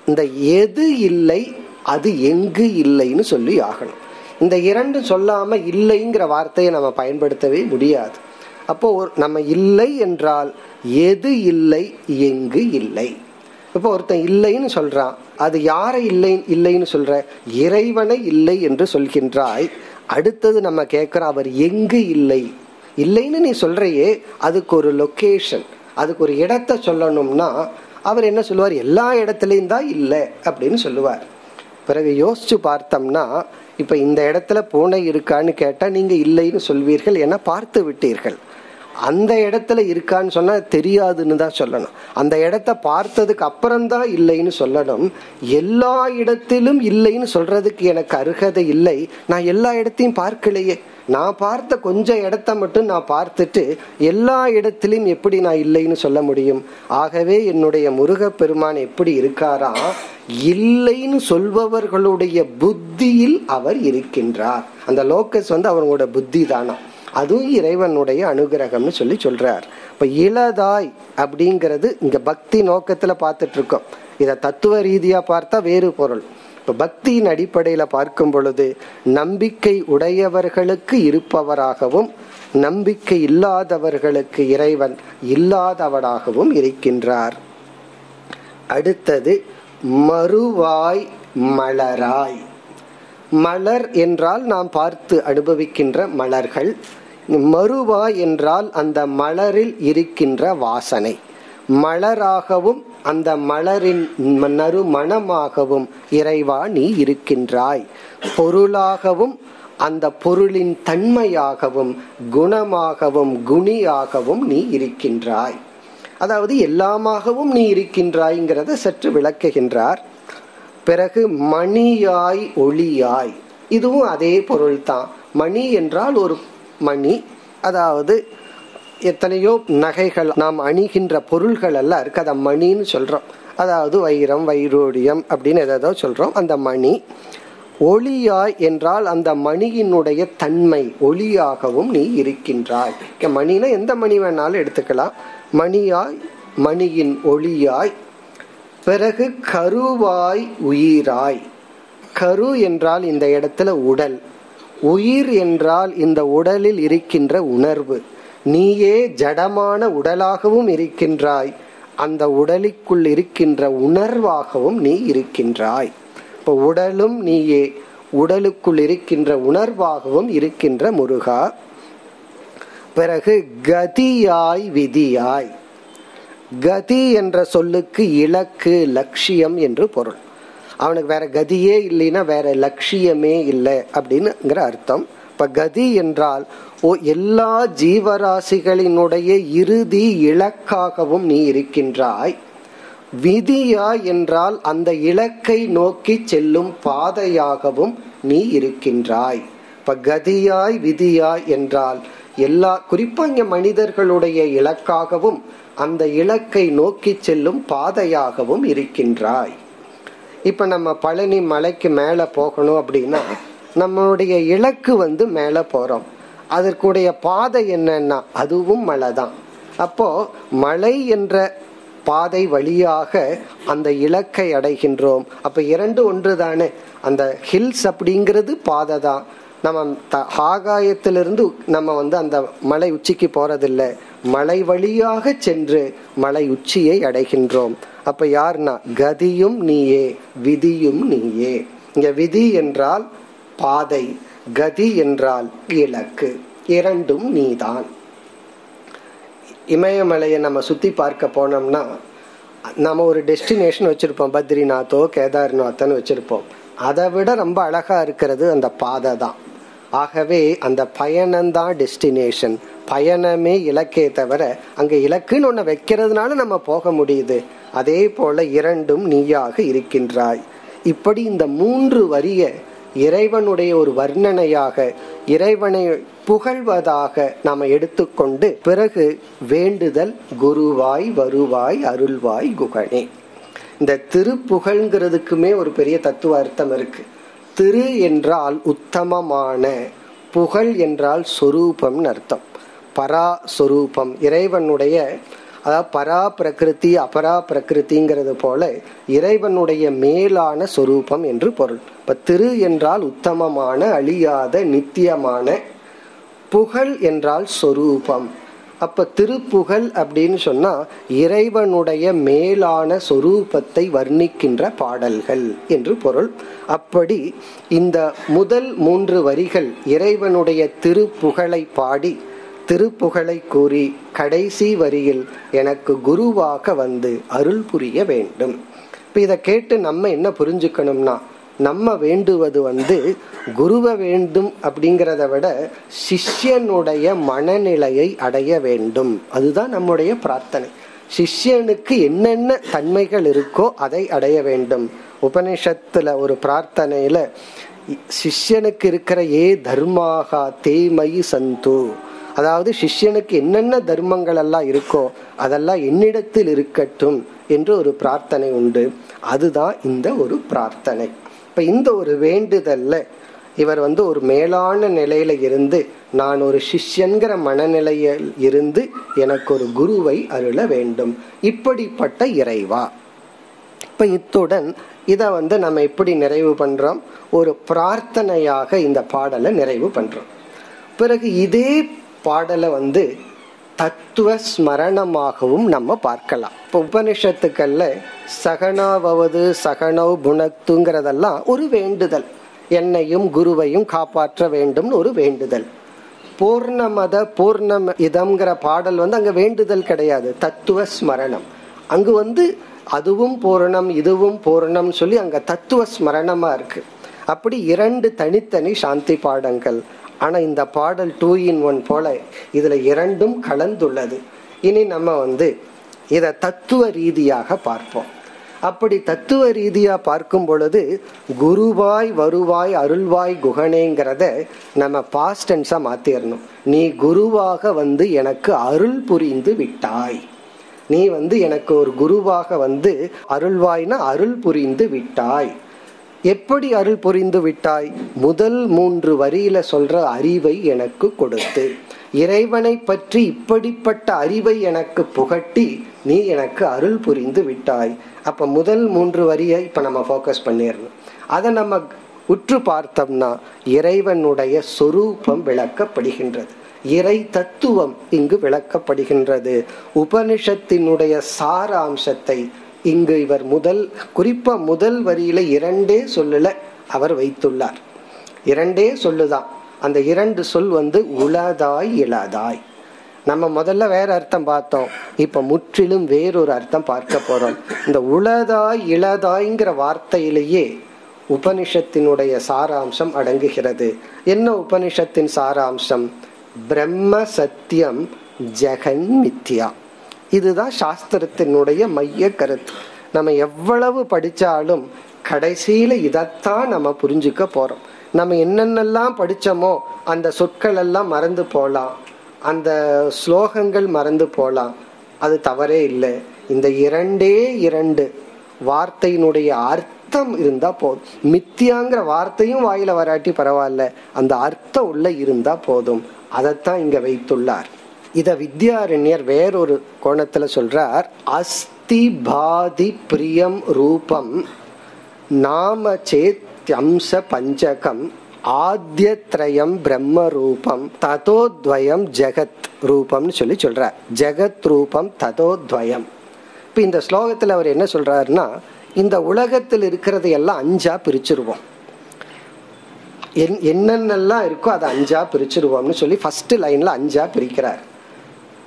இந்த எது இல்லை அது எங்கு இல்லைன்னு சொல்லி ஆகணும். இந்த இரண்டு சொல்லாம இல்லைங்கிற வார்த்தையை நம்ம பயன்படுத்தவே முடியாது. அப்போ நம்ம இல்லை என்றால் எது இல்லை எங்கு இல்லை. இப்போ ஒருத்தன் இல்லைன்னு சொல்றான் அது யாரை இல்லை இல்லைன்னு சொல்ற? இறைவனை இல்லை என்று சொல்கின்றாய். அடுத்தது நம்ம கேட்கிற அவர் எங்கு இல்லை? இல்லைன்னு நீ சொல்றையே அதுக்கு ஒரு லொக்கேஷன் அதுக்கு ஒரு இடத்த சொல்லணும்னா அவர் என்ன சொல்லுவார்? எல்லா இடத்துலையும் தான் இல்லை அப்படின்னு சொல்லுவார். பிறகு யோசிச்சு பார்த்தோம்னா இப்போ இந்த இடத்துல பூனை இருக்கான்னு கேட்டால் நீங்கள் இல்லைன்னு சொல்வீர்கள் என பார்த்து விட்டீர்கள். அந்த இடத்துல இருக்கான்னு சொன்னா தெரியாதுன்னு தான் சொல்லணும். அந்த இடத்த பார்த்ததுக்கு அப்புறம்தான் இல்லைன்னு சொல்லணும். எல்லா இடத்திலும் இல்லைன்னு சொல்றதுக்கு எனக்கு அருகதை இல்லை. நான் எல்லா இடத்தையும் பார்க்கலையே. நான் பார்த்த கொஞ்சம் இடத்த மட்டும் நான் பார்த்துட்டு எல்லா இடத்திலும் எப்படி நான் இல்லைன்னு சொல்ல முடியும்? ஆகவே என்னுடைய முருகப்பெருமான் எப்படி இருக்காரா? இல்லைன்னு சொல்பவர்களுடைய புத்தியில் அவர் இருக்கின்றார். அந்த லோக்கஸ் வந்து அவங்களோட புத்தி தானா அதுவும் இறைவனுடைய அனுகிரகம்னு சொல்லி சொல்றார். இப்ப இளதாய் அப்படிங்கிறது இங்க பக்தி நோக்கத்துல பார்த்துட்டு இருக்கோம் இத தத்துவ ரீதியா பார்த்தா வேறு பொருள். இப்ப பக்தியின் அடிப்படையில பார்க்கும் பொழுது நம்பிக்கை உடையவர்களுக்கு இருப்பவராகவும் நம்பிக்கை இல்லாதவர்களுக்கு இறைவன் இல்லாதவனாகவும் இருக்கின்றார். அடுத்தது மறுவாய் மலராய். மலர் என்றால் நாம் பார்த்து அனுபவிக்கின்ற மலர்கள் மறுவாய் என்றால் அந்த மலரில் இருக்கின்ற வாசனை. மலராகவும் அந்த மலரின் நறுமணமாகவும் இறைவா நீ இருக்கின்றாய். பொருளாகவும் அந்த பொருளின் தன்மையாகவும் குணமாகவும் குணியாகவும் நீ இருக்கின்றாய். அதாவது எல்லாமாகவும் நீ இருக்கின்றாய்ங்கிறத சற்று விளக்குகின்றார். பிறகு மணியாய் ஒளியாய். இதுவும் அதே பொருள்தான். மணி என்றால் ஒரு மணி அதாவது எத்தனையோ நகைகள் நாம் அணிகின்ற பொருள்கள் எல்லாம் இருக்கு. அதை மணின்னு சொல்றோம். அதாவது வைரம் வைரோடியம் அப்படின்னு எதோ சொல்றோம். அந்த மணி ஒளியாய் என்றால் அந்த மணியினுடைய தன்மை ஒளியாகவும் நீ இருக்கின்றாய். மணினா எந்த மணி வேணாலும் எடுத்துக்கலாம். மணியாய் மணியின் ஒளியாய் பிறகு கருவாய் உயிராய். கரு என்றால் இந்த இடத்துல உடல். உயிர் என்றால் இந்த உடலில் இருக்கின்ற உணர்வு. நீயே ஜடமான உடலாகவும் இருக்கின்றாய். அந்த உடலுக்குள் இருக்கின்ற உணர்வாகவும் நீ இருக்கின்றாய். இப்போ உடலும் நீயே உடலுக்குள் இருக்கின்ற உணர்வாகவும் இருக்கின்ற முருகா. பிறகு கதியாய் விதியாய். கதி என்ற சொல்லுக்கு இலக்கு லட்சியம் என்று பொருள். அவனுக்கு வேற கதியே இல்லைன்னா வேற லட்சியமே இல்லை அப்படின்னுங்கிற அர்த்தம். இப்ப கதி என்றால் ஓ எல்லா ஜீவராசிகளினுடைய இறுதி இலக்காகவும் நீ இருக்கின்றாய். விதியா என்றால் அந்த இலக்கை நோக்கி செல்லும் பாதையாகவும் நீ இருக்கின்றாய். இப்ப கதியாய் விதியாய் என்றால் எல்லா குறிப்பா இங்க மனிதர்களுடைய இலக்காகவும் அந்த இலக்கை நோக்கி செல்லும் பாதையாகவும் இருக்கின்றாய். இப்ப நம்ம பழனி மலைக்கு மேல போகணும் அப்படின்னா நம்மளுடைய இலக்கு வந்து மேல போறோம். அதற்குடைய பாதை என்னன்னா அதுவும் மலை தான் அப்போ மலை என்ற பாதை வழியாக அந்த இலக்கை அடைகின்றோம். அப்ப இரண்டு ஒன்று தானே அந்த ஹில்ஸ் அப்படிங்கிறது பாதை தான் நம்ம த- ஆகாயத்திலிருந்து நம்ம வந்து அந்த மலை உச்சிக்கு போறதில்லை. மலை வழியாக சென்று மலை உச்சியை அடைகின்றோம். அப்ப யார்னா கதியும் நீயே விதியும் நீயே. இங்க விதி என்றால் பாதை கதி என்றால் இலக்கு. இரண்டும் நீதான். இமயமலையை நம்ம சுத்தி பார்க்க போனோம்னா நம்ம ஒரு டெஸ்டினேஷன் வச்சிருப்போம் பத்ரிநாத்தோ கேதார்நாத்தன்னு வச்சிருப்போம். அதை விட ரொம்ப அழகா இருக்கிறது அந்த பாதை தான். ஆகவே அந்த பயணம்தான் டெஸ்டினேஷன் பயணமே இலக்கே தவிர அங்க இலக்குன்னு ஒண்ணு வைக்கிறதுனால நம்ம போக முடியுது. அதே போல இரண்டும் நீயாக இருக்கின்றாய். இப்படி இந்த மூன்று வரிய இறைவனுடைய ஒரு வர்ணனையாக இறைவனை புகழ்வதாக நாம எடுத்துக்கொண்டு பிறகு வேண்டுதல் குருவாய் வருவாய் அருள்வாய் குகனே. இந்த திருப்புகழ்ங்கிறதுக்குமே ஒரு பெரிய தத்துவ அர்த்தம் இருக்கு. திரு என்றால் உத்தமமான புகழ் என்றால் சொரூபம்னு அர்த்தம். பரா சொரூபம் இறைவனுடைய அதாவது பரா பிரகிருதி அபரா பிரகிருதிங்கிறது போல இறைவனுடைய மேலான சொரூபம் என்று பொருள். இப்ப திரு என்றால் உத்தமமான அழியாத நித்தியமான புகழ் என்றால் சொரூபம். அப்ப திருப்புகழ் அப்படின்னு சொன்னா இறைவனுடைய மேலான சொரூபத்தை வர்ணிக்கின்ற பாடல்கள் என்று பொருள். அப்படி இந்த முதல் மூன்று வரிகள் இறைவனுடைய திருப்புகழை பாடி திருப்புகழை கூறி கடைசி வரியில் எனக்கு குருவாக வந்து அருள் புரிய வேண்டும். இப்ப இதை கேட்டு நம்ம என்ன புரிஞ்சுக்கணும்னா நம்ம வேண்டுவது வந்து குருவை வேண்டும் அப்படிங்கிறத விட சிஷ்யனுடைய மனநிலையை அடைய வேண்டும். அதுதான் நம்முடைய பிரார்த்தனை. சிஷ்யனுக்கு என்னென்ன தன்மைகள் இருக்கோ அதை அடைய வேண்டும். உபனிஷத்துல ஒரு பிரார்த்தனையில சிஷ்யனுக்கு இருக்கிற ஏ தர்மாகா தேமை சந்து. அதாவது சிஷ்யனுக்கு என்னென்ன தர்மங்கள் எல்லாம் இருக்கோ அதெல்லாம் என்னிடத்தில் இருக்கட்டும் என்று ஒரு பிரார்த்தனை உண்டு. அதுதான் இந்த ஒரு பிரார்த்தனை. இப்ப இந்த ஒரு வேண்டுதல்ல இவர் வந்து ஒரு மேலான நிலையில இருந்து நான் ஒரு சிஷ்யன்கிற மனநிலையில் இருந்து எனக்கு ஒரு குருவை அருள வேண்டும். இப்படிப்பட்ட இறைவா. இப்ப இத்துடன் இதை வந்து நம்ம எப்படி நிறைவு பண்றோம்? ஒரு பிரார்த்தனையாக இந்த பாடலை நிறைவு பண்றோம். பிறகு இதே பாடலை வந்து தத்துவ ஸ்மரணமாகவும் நம்ம பார்க்கலாம். இப்போ உபனிஷத்துக்கள்ல சகனாவது சகனவ் புனத்துங்கிறதெல்லாம் ஒரு வேண்டுதல். என்னையும் குருவையும் காப்பாற்ற வேண்டும்னு ஒரு வேண்டுதல். பூர்ணமத பூர்ணம் இதம்ங்கிற பாடல் வந்து அங்க வேண்டுதல் கிடையாது தத்துவ ஸ்மரணம். அங்கு வந்து அதுவும் பூரணம் இதுவும் பூரணம் சொல்லி அங்க தத்துவ ஸ்மரணமா இருக்கு. அப்படி இரண்டு தனித்தனி சாந்தி பாடங்கள். ஆனா இந்த பாடல் டூ இன் ஒன் போல இதுல இரண்டும் கலந்துள்ளது. இனி நம்ம வந்து இத தத்துவ ரீதியாக பார்ப்போம். அப்படி தத்துவ ரீதியா பார்க்கும் பொழுது குருவாய் வருவாய் அருள்வாய் குகனேங்கிறத நம்ம பாஸ்ட் டென்ஸா மாத்திரணும். நீ குருவாக வந்து எனக்கு அருள் புரிந்து விட்டாய். நீ வந்து எனக்கு ஒரு குருவாக வந்து அருள்வாய்னா அருள் புரிந்து விட்டாய். எப்படி அருள் புரிந்து விட்டாய்? முதல் மூன்று வரியில சொல்ற அறிவை எனக்கு கொடுத்து இறைவனை பற்றி இப்படிப்பட்ட அறிவை எனக்கு புகட்டி நீ எனக்கு அருள் புரிந்து விட்டாய். அப்ப முதல் மூன்று வரியை இப்ப நம்ம ஃபோக்கஸ் பண்ணிடணும். அதை நம்ம உற்று பார்த்தோம்னா இறைவனுடைய சொரூபம் விளக்கப்படுகின்றது. இறை தத்துவம் இங்கு விளக்கப்படுகின்றது. உபனிஷத்தினுடைய சாராம்சத்தை இங்கு இவர் முதல் குறிப்பா முதல் வரியில இரண்டே சொல்லல அவர் வைத்துள்ளார். இரண்டே சொல்லுதான். அந்த இரண்டு சொல் வந்து உளதாய் இளதாய். நம்ம முதல்ல வேற அர்த்தம் பார்த்தோம். இப்ப முற்றிலும் வேறொரு அர்த்தம் பார்க்க போறோம். இந்த உளதாய் இளதாய்ங்கிற வார்த்தையிலேயே உபனிஷத்தினுடைய சாராம்சம் அடங்குகிறது. என்ன உபனிஷத்தின் சாராம்சம்? பிரம்ம சத்தியம் ஜெகன் மித்யா. இதுதான் சாஸ்திரத்தினுடைய மைய கருத்து. நம்ம எவ்வளவு படிச்சாலும் கடைசியில இதைத்தான் நம்ம புரிஞ்சுக்க போறோம். நம்ம என்னென்னலாம் படிச்சோமோ அந்த சொற்கள் எல்லாம் மறந்து போலாம். அந்த ஸ்லோகங்கள் மறந்து போலாம். அது தவறே இல்லை. இந்த இரண்டே இரண்டு வார்த்தையினுடைய அர்த்தம் இருந்தா போதும். மித்தியாங்கிற வார்த்தையும் வாயில வராட்டி பரவாயில்ல. அந்த அர்த்தம் உள்ள இருந்தா போதும். அதைத்தான் இங்க வைத்துள்ளார். இத வித்யாரண்யர் வேறொரு கோணத்துல சொல்றார் அஸ்தி பாதி பிரியம் ரூபம் நாம சேத்யம்ச பஞ்சகம் ஆத்தியத்ரயம் பிரம்ம ரூபம் ததோத்வயம் ஜெகத் ரூபம்னு சொல்லி சொல்றார். ஜெகத் ரூபம் ததோத்வயம் இப்ப இந்த ஸ்லோகத்துல அவர் என்ன சொல்றாருன்னா இந்த உலகத்தில் இருக்கிறது எல்லாம் அஞ்சா பிரிச்சிருவோம். என்னென்னலாம் இருக்கோ அதை அஞ்சா பிரிச்சிருவோம்னு சொல்லி ஃபர்ஸ்ட் லைன்ல அஞ்சா பிரிக்கிறார்.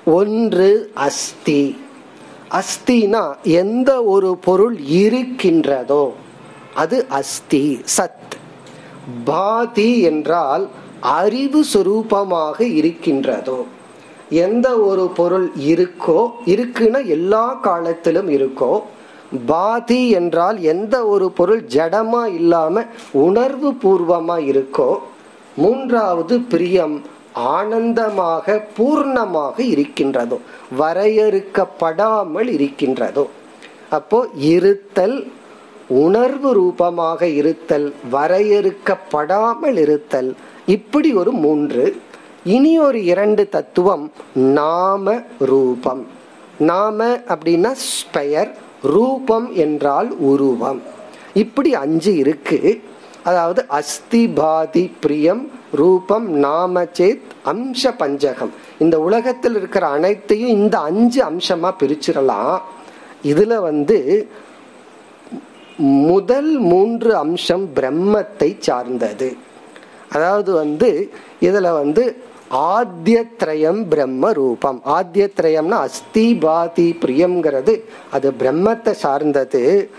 ஒன்று அஸ்தி. அஸ்தினா எந்த ஒரு பொருள் இருக்கின்றதோ அது அஸ்தி சத். பாதி என்றால் அறிவு சுரூபமாக இருக்கின்றதோ. எந்த ஒரு பொருள் இருக்கோ இருக்குன்னா எல்லா காலத்திலும் இருக்கோ பாதி என்றால் எந்த ஒரு பொருள் ஜடமா இல்லாம உணர்வு பூர்வமா இருக்கோ மூன்றாவது பிரியம் ஆனந்தமாக பூர்ணமாக இருக்கின்றதோ வரையறுக்கப்படாமல் இருக்கின்றதோ. அப்போ இருத்தல் உணர்வு ரூபமாக இருத்தல் வரையறுக்கப்படாமல் இருத்தல் இப்படி ஒரு மூன்று. இனி ஒரு இரண்டு தத்துவம் நாம ரூபம். நாம அப்படின்னா ஸ்பெயர் ரூபம் என்றால் உருவம். இப்படி அஞ்சு இருக்கு. அதாவது அஸ்தி பாதி பிரியம் ரூபம் நாம சேத் அம்ச பஞ்சகம் இந்த உலகத்தில் இருக்கிற அனைத்தையும் இந்த அஞ்சு அம்சமா பிரிச்சிடலாம். இதுல வந்து முதல் மூன்று அம்சம் பிரம்மத்தை சார்ந்தது. அதாவது வந்து இதுல வந்து ஆத்தியத்ரயம் பிரம்ம ரூபம் ஆத்தியத்ரயம்னா அஸ்தி பாதி பிரியம்ங்கிறது. அது பிரம்மத்தை சார்ந்தது.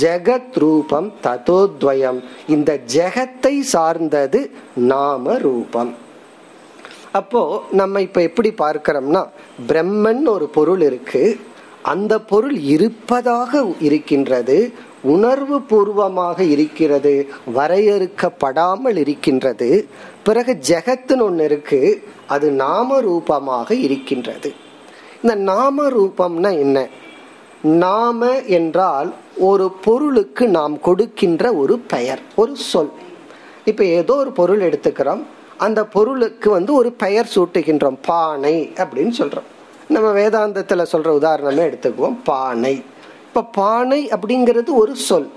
ஜெகத் ரூபம் ததோத்வயம் இந்த ஜெகத்தை சார்ந்தது நாம ரூபம். அப்போ நம்ம இப்ப எப்படி பார்க்கிறோம்னா பிரம்மன் ஒரு பொருள் இருக்கு. அந்த பொருள் இருப்பதாக இருக்கின்றது. உணர்வு பூர்வமாக இருக்கிறது வரையறுக்கப்படாமல் இருக்கின்றது. பிறகு ஜெகத்துன்னு ஒன்று இருக்கு அது நாம ரூபமாக இருக்கின்றது. இந்த நாம ரூபம்னா என்ன? நாம என்றால் ஒரு பொருளுக்கு நாம் கொடுக்கின்ற ஒரு பெயர் ஒரு சொல். இப்ப ஏதோ ஒரு பொருள் எடுத்துக்கிறோம் அந்த பொருளுக்கு வந்து ஒரு பெயர் சூட்டுகின்றோம் பானை அப்படின்னு சொல்றோம். நம்ம வேதாந்தத்துல சொல்ற உதாரணமே எடுத்துக்குவோம் பானை. இப்போ பானை அப்படிங்கிறது ஒரு சொல்.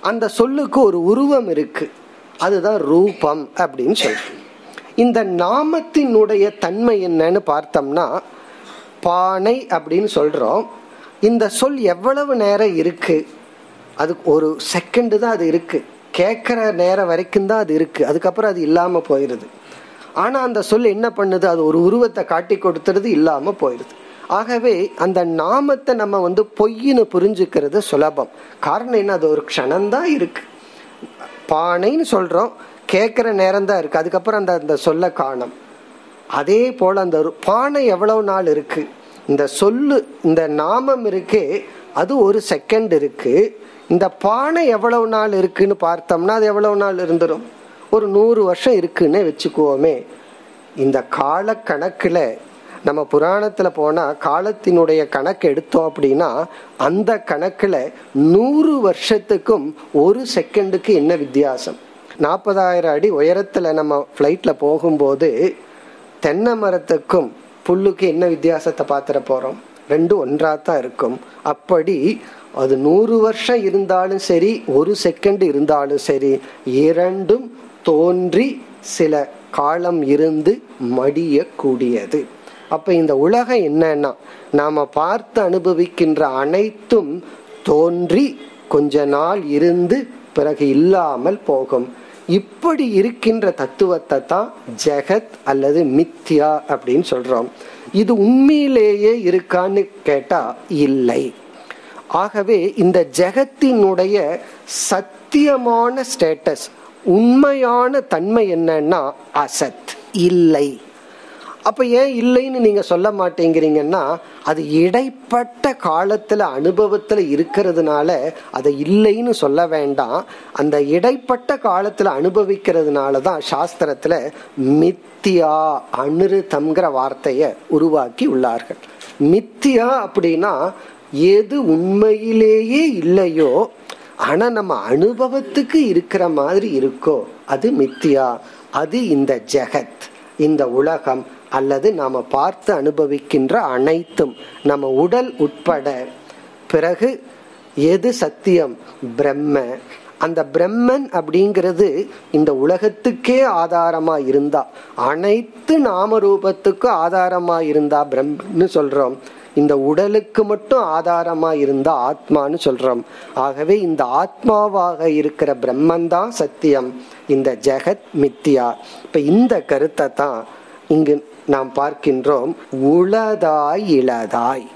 அந்த சொல்லுக்கு ஒரு உருவம் இருக்கு. அதுதான் ரூபம் அப்படின்னு சொல்றோம். இந்த நாமத்தினுடைய தன்மை என்னன்னு பார்த்தோம்னா பானை அப்படின்னு சொல்றோம். இந்த சொல் எவ்வளவு நேரம் இருக்கு? அது ஒரு செகண்டு தான் அது இருக்கு. கேட்கிற நேரம் வரைக்கும் தான் அது இருக்கு. அதுக்கப்புறம் அது இல்லாம போயிருது. ஆனா அந்த சொல் என்ன பண்ணுது? அது ஒரு உருவத்தை காட்டி கொடுத்துறது இல்லாம போயிருது. ஆகவே அந்த நாமத்தை நம்ம வந்து பொய்ன்னு புரிஞ்சுக்கிறது சுலபம். காரணம் என்ன? அது ஒரு க்ஷணம்தான் இருக்கு. பானைன்னு சொல்றோம். கேட்குற நேரம் தான் இருக்கு. அதுக்கப்புறம் அந்த அந்த சொல்ல காணும். அதே போல அந்த பானை எவ்வளவு நாள் இருக்கு? இந்த சொல்லு இந்த நாமம் இருக்கே அது ஒரு செகண்ட் இருக்கு. இந்த பானை எவ்வளவு நாள் இருக்குன்னு பார்த்தோம்னா அது எவ்வளவு நாள் இருந்துடும் ஒரு நூறு வருஷம் இருக்குன்னு வச்சுக்குவோமே. இந்த கால கணக்குல நம்ம புராணத்துல போனா காலத்தினுடைய கணக்கு எடுத்தோம் அப்படின்னா அந்த கணக்குல நூறு வருஷத்துக்கும் ஒரு செகண்டுக்கு என்ன வித்தியாசம்? நாற்பதாயிரம் அடி உயரத்துல நம்ம ஃப்ளைட்ல போகும்போது தென்னை மரத்துக்கும் புல்லுக்கு என்ன வித்தியாசத்தை பார்த்துட போறோம்? ரெண்டும் ஒன்றா தான் இருக்கும். அப்படி அது நூறு வருஷம் இருந்தாலும் சரி ஒரு செகண்ட் இருந்தாலும் சரி இரண்டும் தோன்றி சில காலம் இருந்து மடியக்கூடியது. அப்ப இந்த உலகம் என்னன்னா நாம பார்த்து அனுபவிக்கின்ற அனைத்தும் தோன்றி கொஞ்ச நாள் இருந்து பிறகு இல்லாமல் போகும். இப்படி இருக்கின்ற தத்துவத்தை தான் ஜெகத் அல்லது மித்யா அப்படின்னு சொல்றோம். இது உண்மையிலேயே இருக்கான்னு கேட்டா இல்லை. ஆகவே இந்த ஜெகத்தினுடைய சத்தியமான ஸ்டேட்டஸ் உண்மையான தன்மை என்னன்னா அசத். இல்லை. அப்ப ஏன் இல்லைன்னு நீங்க சொல்ல மாட்டேங்கிறீங்கன்னா அது இடைப்பட்ட காலத்துல அனுபவத்துல இருக்கிறதுனால அதை இல்லைன்னு சொல்ல வேண்டாம். அந்த இடைப்பட்ட காலத்துல அனுபவிக்கிறதுனால தான் சாஸ்திரத்துல மித்தியா அனுருதம்ங்கிற வார்த்தைய உருவாக்கி உள்ளார்கள். மித்தியா அப்படின்னா எது உண்மையிலேயே இல்லையோ ஆனா நம்ம அனுபவத்துக்கு இருக்கிற மாதிரி இருக்கோ அது மித்தியா. அது இந்த ஜெகத் இந்த உலகம். அல்லது நாம பார்த்து அனுபவிக்கின்ற அனைத்தும் நம்ம உடல் உட்பட. பிறகு எது சத்தியம்? பிரம்ம. அந்த பிரம்மன் அப்படிங்கிறது இந்த உலகத்துக்கே ஆதாரமா இருந்தா. அனைத்து நாம ரூபத்துக்கும் ஆதாரமா இருந்தா பிரம்மன்னு சொல்றோம். இந்த உடலுக்கு மட்டும் ஆதாரமா இருந்தா ஆத்மான்னு சொல்றோம். ஆகவே இந்த ஆத்மாவாக இருக்கிற பிரம்மன் தான் சத்தியம். இந்த ஜெகத் மித்தியா இப்ப இந்த கருத்தை தான் இங்கு நாம் பார்க்கின்றோம் உளதாய் இளதாய்.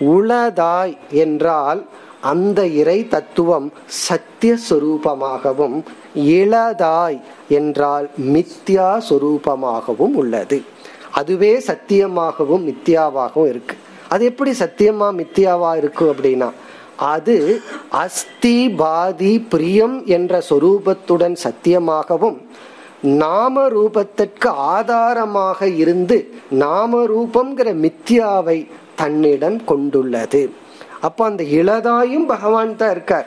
உளதாய் என்றால் அந்த இறை தத்துவம் சத்திய சொரூபமாகவும் இளதாய் என்றால் மித்யா சொரூபமாகவும் உள்ளது. அதுவே சத்தியமாகவும் மித்தியாவாகவும் இருக்கு. அது எப்படி சத்தியமா மித்தியாவா இருக்கும் அப்படின்னா அது அஸ்தி பாதி பிரியம் என்ற சொரூபத்துடன் சத்தியமாகவும் நாம ரூபத்திற்கு ஆதாரமாக இருந்து நாம ரூபம்ங்கிற மித்யாவை தன்னிடம் கொண்டுள்ளது. அப்ப அந்த இளதாயும் பகவான் தான் இருக்கார்.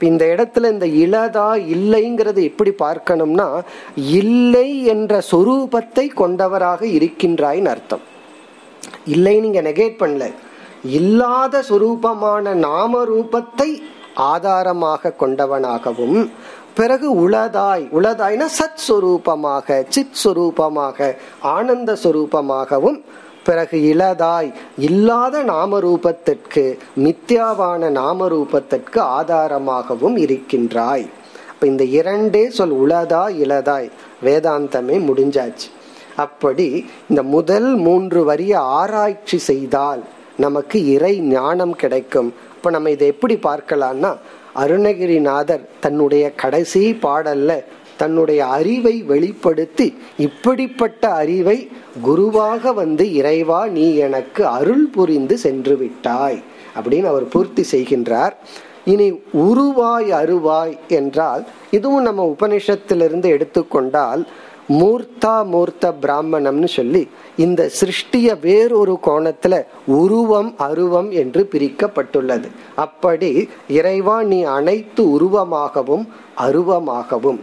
இந்த இடத்துல இந்த இளதா இல்லைங்கிறது எப்படி பார்க்கணும்னா இல்லை என்ற சொரூபத்தை கொண்டவராக இருக்கின்றாய்னு அர்த்தம். இல்லை நீங்க நெகேட் பண்ணல. இல்லாத சொரூபமான நாம ரூபத்தை ஆதாரமாக கொண்டவனாகவும் பிறகு உளதாய் உளதாய்னா சத் சுரூபமாக சித் சுரூபமாக ஆனந்த சொரூபமாகவும் பிறகு இளதாய் இல்லாத நாம ரூபத்திற்கு மித்யாவான நாம ரூபத்திற்கு ஆதாரமாகவும் இருக்கின்றாய். இப்ப இந்த இரண்டே சொல் உளதா இளதாய் வேதாந்தமே முடிஞ்சாச்சு. அப்படி இந்த முதல் மூன்று வரிய ஆராய்ச்சி செய்தால் நமக்கு இறை ஞானம் கிடைக்கும். இப்ப நம்ம இதை எப்படி பார்க்கலாம்னா அருணகிரிநாதர் தன்னுடைய கடைசி பாடல்ல தன்னுடைய அறிவை வெளிப்படுத்தி இப்படிப்பட்ட அறிவை குருவாக வந்து இறைவா நீ எனக்கு அருள் புரிந்து சென்று விட்டாய் அப்படின்னு அவர் பூர்த்தி செய்கின்றார். இனி உருவாய் அருவாய் என்றால் இதுவும் நம்ம உபனிஷத்திலிருந்து எடுத்துக்கொண்டால் மூர்த்தா மூர்த்த பிராமணம்னு சொல்லி இந்த சிருஷ்டிய வேறொரு கோணத்துல உருவம் அருவம் என்று பிரிக்கப்பட்டுள்ளது. அப்படி இறைவா நீ அனைத்து உருவமாகவும் அருவமாகவும்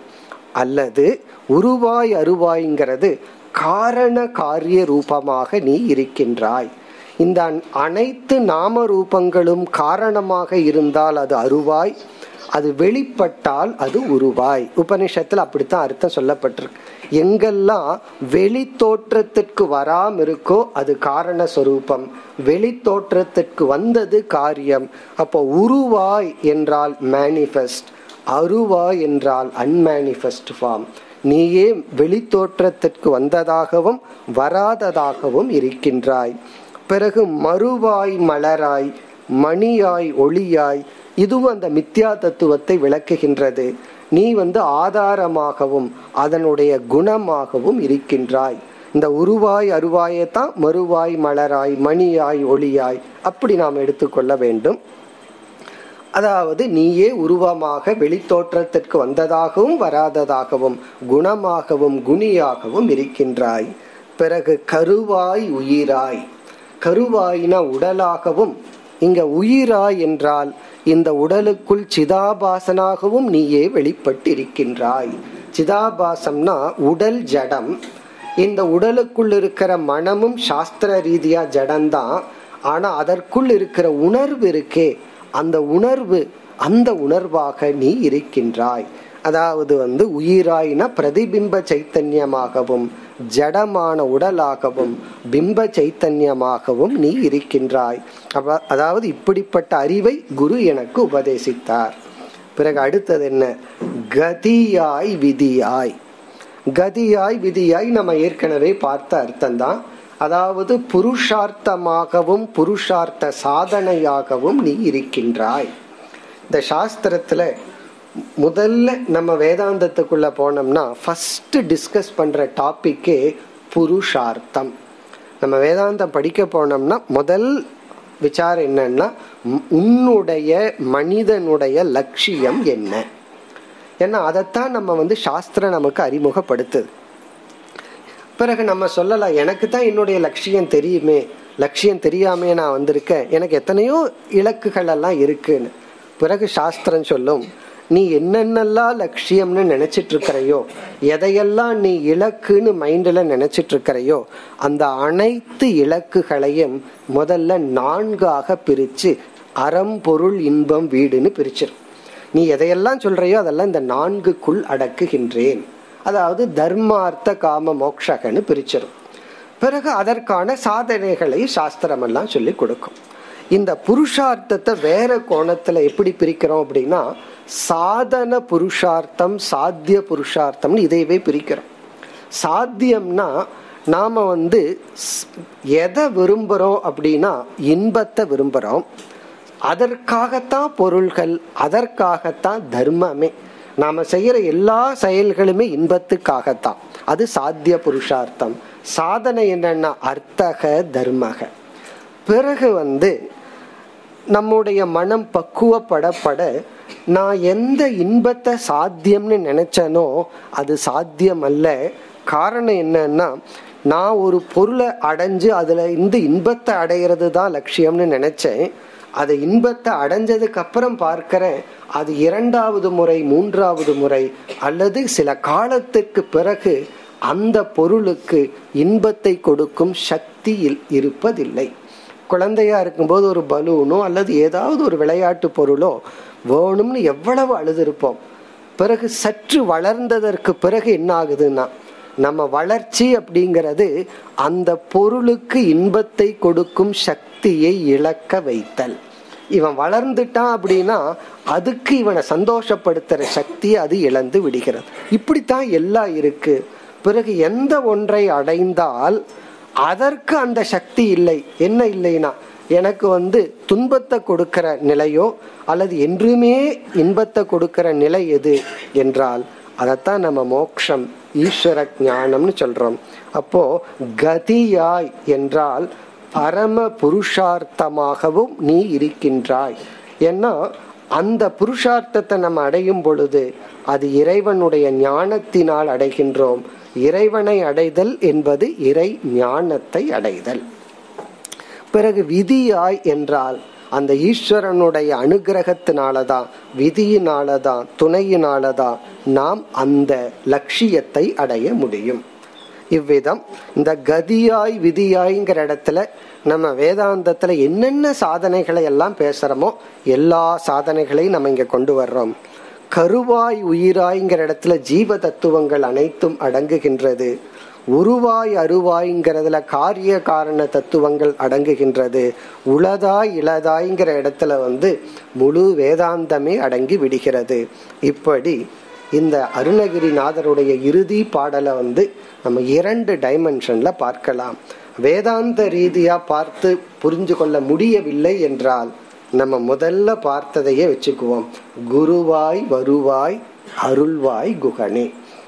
அல்லது உருவாய் அருவாய்ங்கிறது காரண காரிய ரூபமாக நீ இருக்கின்றாய். இந்த அனைத்து நாம ரூபங்களும் காரணமாக இருந்தால் அது அருவாய் அது வெளிப்பட்டால் அது உருவாய். உபனிஷத்துல அப்படித்தான் அர்த்தம் சொல்லப்பட்டிருக்கு. எங்கெல்லாம் வெளி தோற்றத்திற்கு வராம இருக்கோ அது காரண சொரூபம் வெளி தோற்றத்திற்கு வந்தது காரியம். அப்போ உருவாய் என்றால் மேனிஃபெஸ்ட் அருவாய் என்றால் அன்மேனிஃபெஸ்ட் ஃபார்ம் நீயே வெளி தோற்றத்திற்கு வந்ததாகவும் வராததாகவும் இருக்கின்றாய். பிறகு மறுவாய் மலராய் மணியாய் ஒளியாய் இதுவும் அந்த மித்யா தத்துவத்தை விளக்குகின்றது. நீ வந்து ஆதாரமாகவும் அதனுடைய குணமாகவும் இருக்கின்றாய். இந்த உருவாய் அருவாயை தான் மறுவாய் மலராய் மணியாய் ஒளியாய். அப்படி நாம் எடுத்துக்கொள்ள வேண்டும். அதாவது நீயே உருவமாக வெளித்தோற்றத்திற்கு வந்ததாகவும் வராததாகவும் குணமாகவும் குணியாகவும் இருக்கின்றாய். பிறகு கருவாய் உயிராய். கருவாயின உடலாகவும் இங்க உயிராய் என்றால் இந்த உடலுக்குள் சிதாபாசனாகவும் நீயே வெளிப்பட்டு இருக்கின்றாய் சிதாபாசம்னா உடல் ஜடம். இந்த உடலுக்குள் இருக்கிற மனமும் சாஸ்திர ரீதியா ஜடம்தான். ஆனா அதற்குள் இருக்கிற உணர்வு இருக்கே. அந்த உணர்வு அந்த உணர்வாக நீ இருக்கின்றாய். அதாவது வந்து உயிராயின பிரதிபிம்ப சைத்தன்யமாகவும் ஜடமான உடலாகவும் பிம்ப சைத்தன்யமாகவும் நீ இருக்கின்றாய். அதாவது இப்படிப்பட்ட அறிவை குரு எனக்கு உபதேசித்தார். பிறகு அடுத்தது என்ன? கதியாய் விதியாய். கதியாய் விதியாய் நம்ம ஏற்கனவே பார்த்த அர்த்தம் தான் அதாவது புருஷார்த்தமாகவும் புருஷார்த்த சாதனையாகவும் நீ இருக்கின்றாய். இந்த சாஸ்திரத்துல முதல்ல நம்ம வேதாந்தத்துக்குள்ள போனோம்னா ஃபர்ஸ்ட் டிஸ்கஸ் பண்ற டாபிக்கே புருஷார்த்தம். நம்ம வேதாந்தம் படிக்க போனோம்னா முதல் விசாரம் என்னன்னா உன்னுடைய மனிதனுடைய லட்சியம் என்ன? ஏன்னா அதைத்தான் நம்ம வந்து சாஸ்திரம் நமக்கு அறிமுகப்படுத்துது. பிறகு நம்ம சொல்லலாம் எனக்கு தான் என்னுடைய லட்சியம் தெரியுமே லட்சியம் தெரியாமே நான் வந்திருக்கேன் எனக்கு எத்தனையோ இலக்குகள் எல்லாம் இருக்குன்னு. பிறகு சாஸ்திரம் சொல்லும் நீ என்னென்னலாம் லட்சியம்னு நினைச்சிட்டு இருக்கிறையோ எதையெல்லாம் நீ இலக்குன்னு மைண்டில் நினைச்சிட்டு இருக்கிறையோ அந்த அனைத்து இலக்குகளையும் முதல்ல நான்காக பிரித்து அறம் பொருள் இன்பம் வீடுன்னு பிரிச்சிடும் நீ எதையெல்லாம் சொல்றையோ அதெல்லாம் இந்த நான்குக்குள் அடக்குகின்றேன். அதாவது தர்மார்த்த காம மோக்ஷகன்னு பிரிச்சிடும் பிறகு அதற்கான சாதனைகளை சாஸ்திரமெல்லாம் சொல்லி கொடுக்கும். இந்த புருஷார்த்தத்தை வேற கோணத்துல எப்படி பிரிக்கிறோம் அப்படின்னா சாதன புருஷார்த்தம் சாத்திய புருஷார்த்தம்னு இதையவே பிரிக்கிறோம். சாத்தியம்னா நாம வந்து எதை விரும்புகிறோம் அப்படின்னா இன்பத்தை விரும்புகிறோம் அதற்காகத்தான் பொருள்கள் அதற்காகத்தான் தர்மமே. நாம செய்யற எல்லா செயல்களுமே இன்பத்துக்காகத்தான். அது சாத்திய புருஷார்த்தம். சாதனை என்னன்னா அர்த்தக தர்மக. பிறகு வந்து நம்முடைய மனம் பக்குவப்படப்பட நான் எந்த இன்பத்தை சாத்தியம்னு நினைச்சனோ அது சாத்தியம் அல்ல காரணம் என்னன்னா நான் ஒரு பொருளை அடைஞ்சு அதுல இந்த இன்பத்தை அடையிறது தான் லட்சியம்னு நினைச்சேன். அது இன்பத்தை அடைஞ்சதுக்கு அப்புறம் பார்க்கிறேன் அது இரண்டாவது முறை மூன்றாவது முறை அல்லது சில காலத்துக்கு பிறகு அந்த பொருளுக்கு இன்பத்தை கொடுக்கும் சக்தி இருப்பதில்லை. குழந்தையா இருக்கும்போது ஒரு பலூனோ அல்லது ஏதாவது ஒரு விளையாட்டு பொருளோ வேணும்னு எவ்வளவு அழுதுருப்போம். பிறகு சற்று வளர்ந்ததற்கு பிறகு என்ன ஆகுதுன்னா நம்ம வளர்ச்சி அப்படிங்கிறது அந்த பொருளுக்கு இன்பத்தை கொடுக்கும் சக்தியை இழக்க வைத்தல். இவன் வளர்ந்துட்டான் அப்படின்னா அதுக்கு இவனை சந்தோஷப்படுத்துற சக்தி அது இழந்து விடுகிறது. இப்படித்தான் எல்லாம் இருக்கு. பிறகு எந்த ஒன்றை அடைந்தால் அதற்கு அந்த சக்தி இல்லை. என்ன இல்லைனா எனக்கு வந்து துன்பத்தை கொடுக்கிற நிலையோ அல்லது என்றுமே இன்பத்தை கொடுக்கிற நிலை எது என்றால் அதைத்தான் நம்ம மோக்ஷம் ஈஸ்வர ஞானம்னு சொல்றோம். அப்போ கதியாய் என்றால் பரம புருஷார்த்தமாகவும் நீ இருக்கின்றாய். ஏன்னா அந்த புருஷார்த்தத்தை நம்ம அடையும் பொழுது அது இறைவனுடைய ஞானத்தினால் அடைகின்றோம். இறைவனை அடைதல் என்பது இறை ஞானத்தை அடைதல். பிறகு விதியாய் என்றால் அந்த ஈஸ்வரனுடைய அனுகிரகத்தினாலதான் விதியினாலதான் துணையினாலதான் நாம் அந்த லட்சியத்தை அடைய முடியும். இவ்விதம் இந்த கதியாய் விதியாய்ங்கிற இடத்துல நம்ம வேதாந்தத்துல என்னென்ன சாதனைகளை எல்லாம் பேசுறோமோ எல்லா சாதனைகளையும் நம்ம இங்க கொண்டு வர்றோம். கருவாய் உயிராய்ங்கிற இடத்துல ஜீவ தத்துவங்கள் அனைத்தும் அடங்குகின்றது. உருவாய் அருவாய்ங்கிறதுல காரிய காரண தத்துவங்கள் அடங்குகின்றது. உளதாய் இளதாய்ங்கிற இடத்துல வந்து முழு வேதாந்தமே அடங்கி விடுகிறது. இப்படி இந்த அருணகிரிநாதருடைய இறுதி பாடலை வந்து நம்ம இரண்டு டைமென்ஷன்ல பார்க்கலாம். வேதாந்த ரீதியா பார்த்து புரிஞ்சு கொள்ள முடியவில்லை என்றால் நம்ம முதல்ல பார்த்ததையே வச்சுக்குவோம். குருவாய் வருவாய் அருள்வாய் குகனே.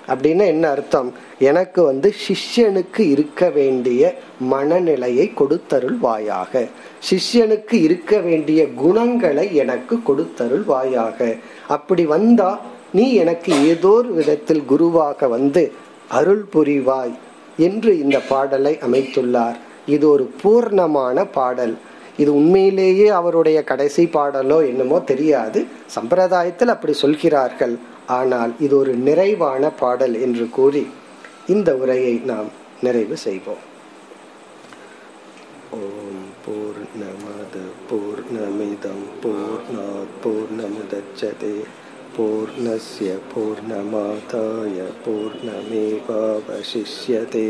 அப்படின்னா என்ன அர்த்தம்? எனக்கு வந்து சிஷ்யனுக்கு இருக்க வேண்டிய மனநிலையை கொடுத்தருள் வாயாக சிஷ்யனுக்கு இருக்க வேண்டிய குணங்களை எனக்கு கொடுத்தருள் வாயாக அப்படி வந்தா நீ எனக்கு ஏதோ ஒரு விதத்தில் குருவாக வந்து அருள் புரிவாய் என்று இந்த பாடலை அமைத்துள்ளார். இது ஒரு பூர்ணமான பாடல். இது உண்மையிலேயே அவருடைய கடைசி பாடலோ என்னமோ தெரியாது. சம்பிரதாயத்தில் அப்படி சொல்கிறார்கள். ஆனால் இது ஒரு நிறைவான பாடல் என்று கூறி இந்த உரையை நாம் நிறைவு செய்வோம். ஓம் பூர்ணமத பூர்ணமிதம் பூர்ணா பூர்ணமுதச்சதே. பூர்ணஸ்ய பூர்ணமாதாய பூர்ணமேவாவசிஷ்யதே.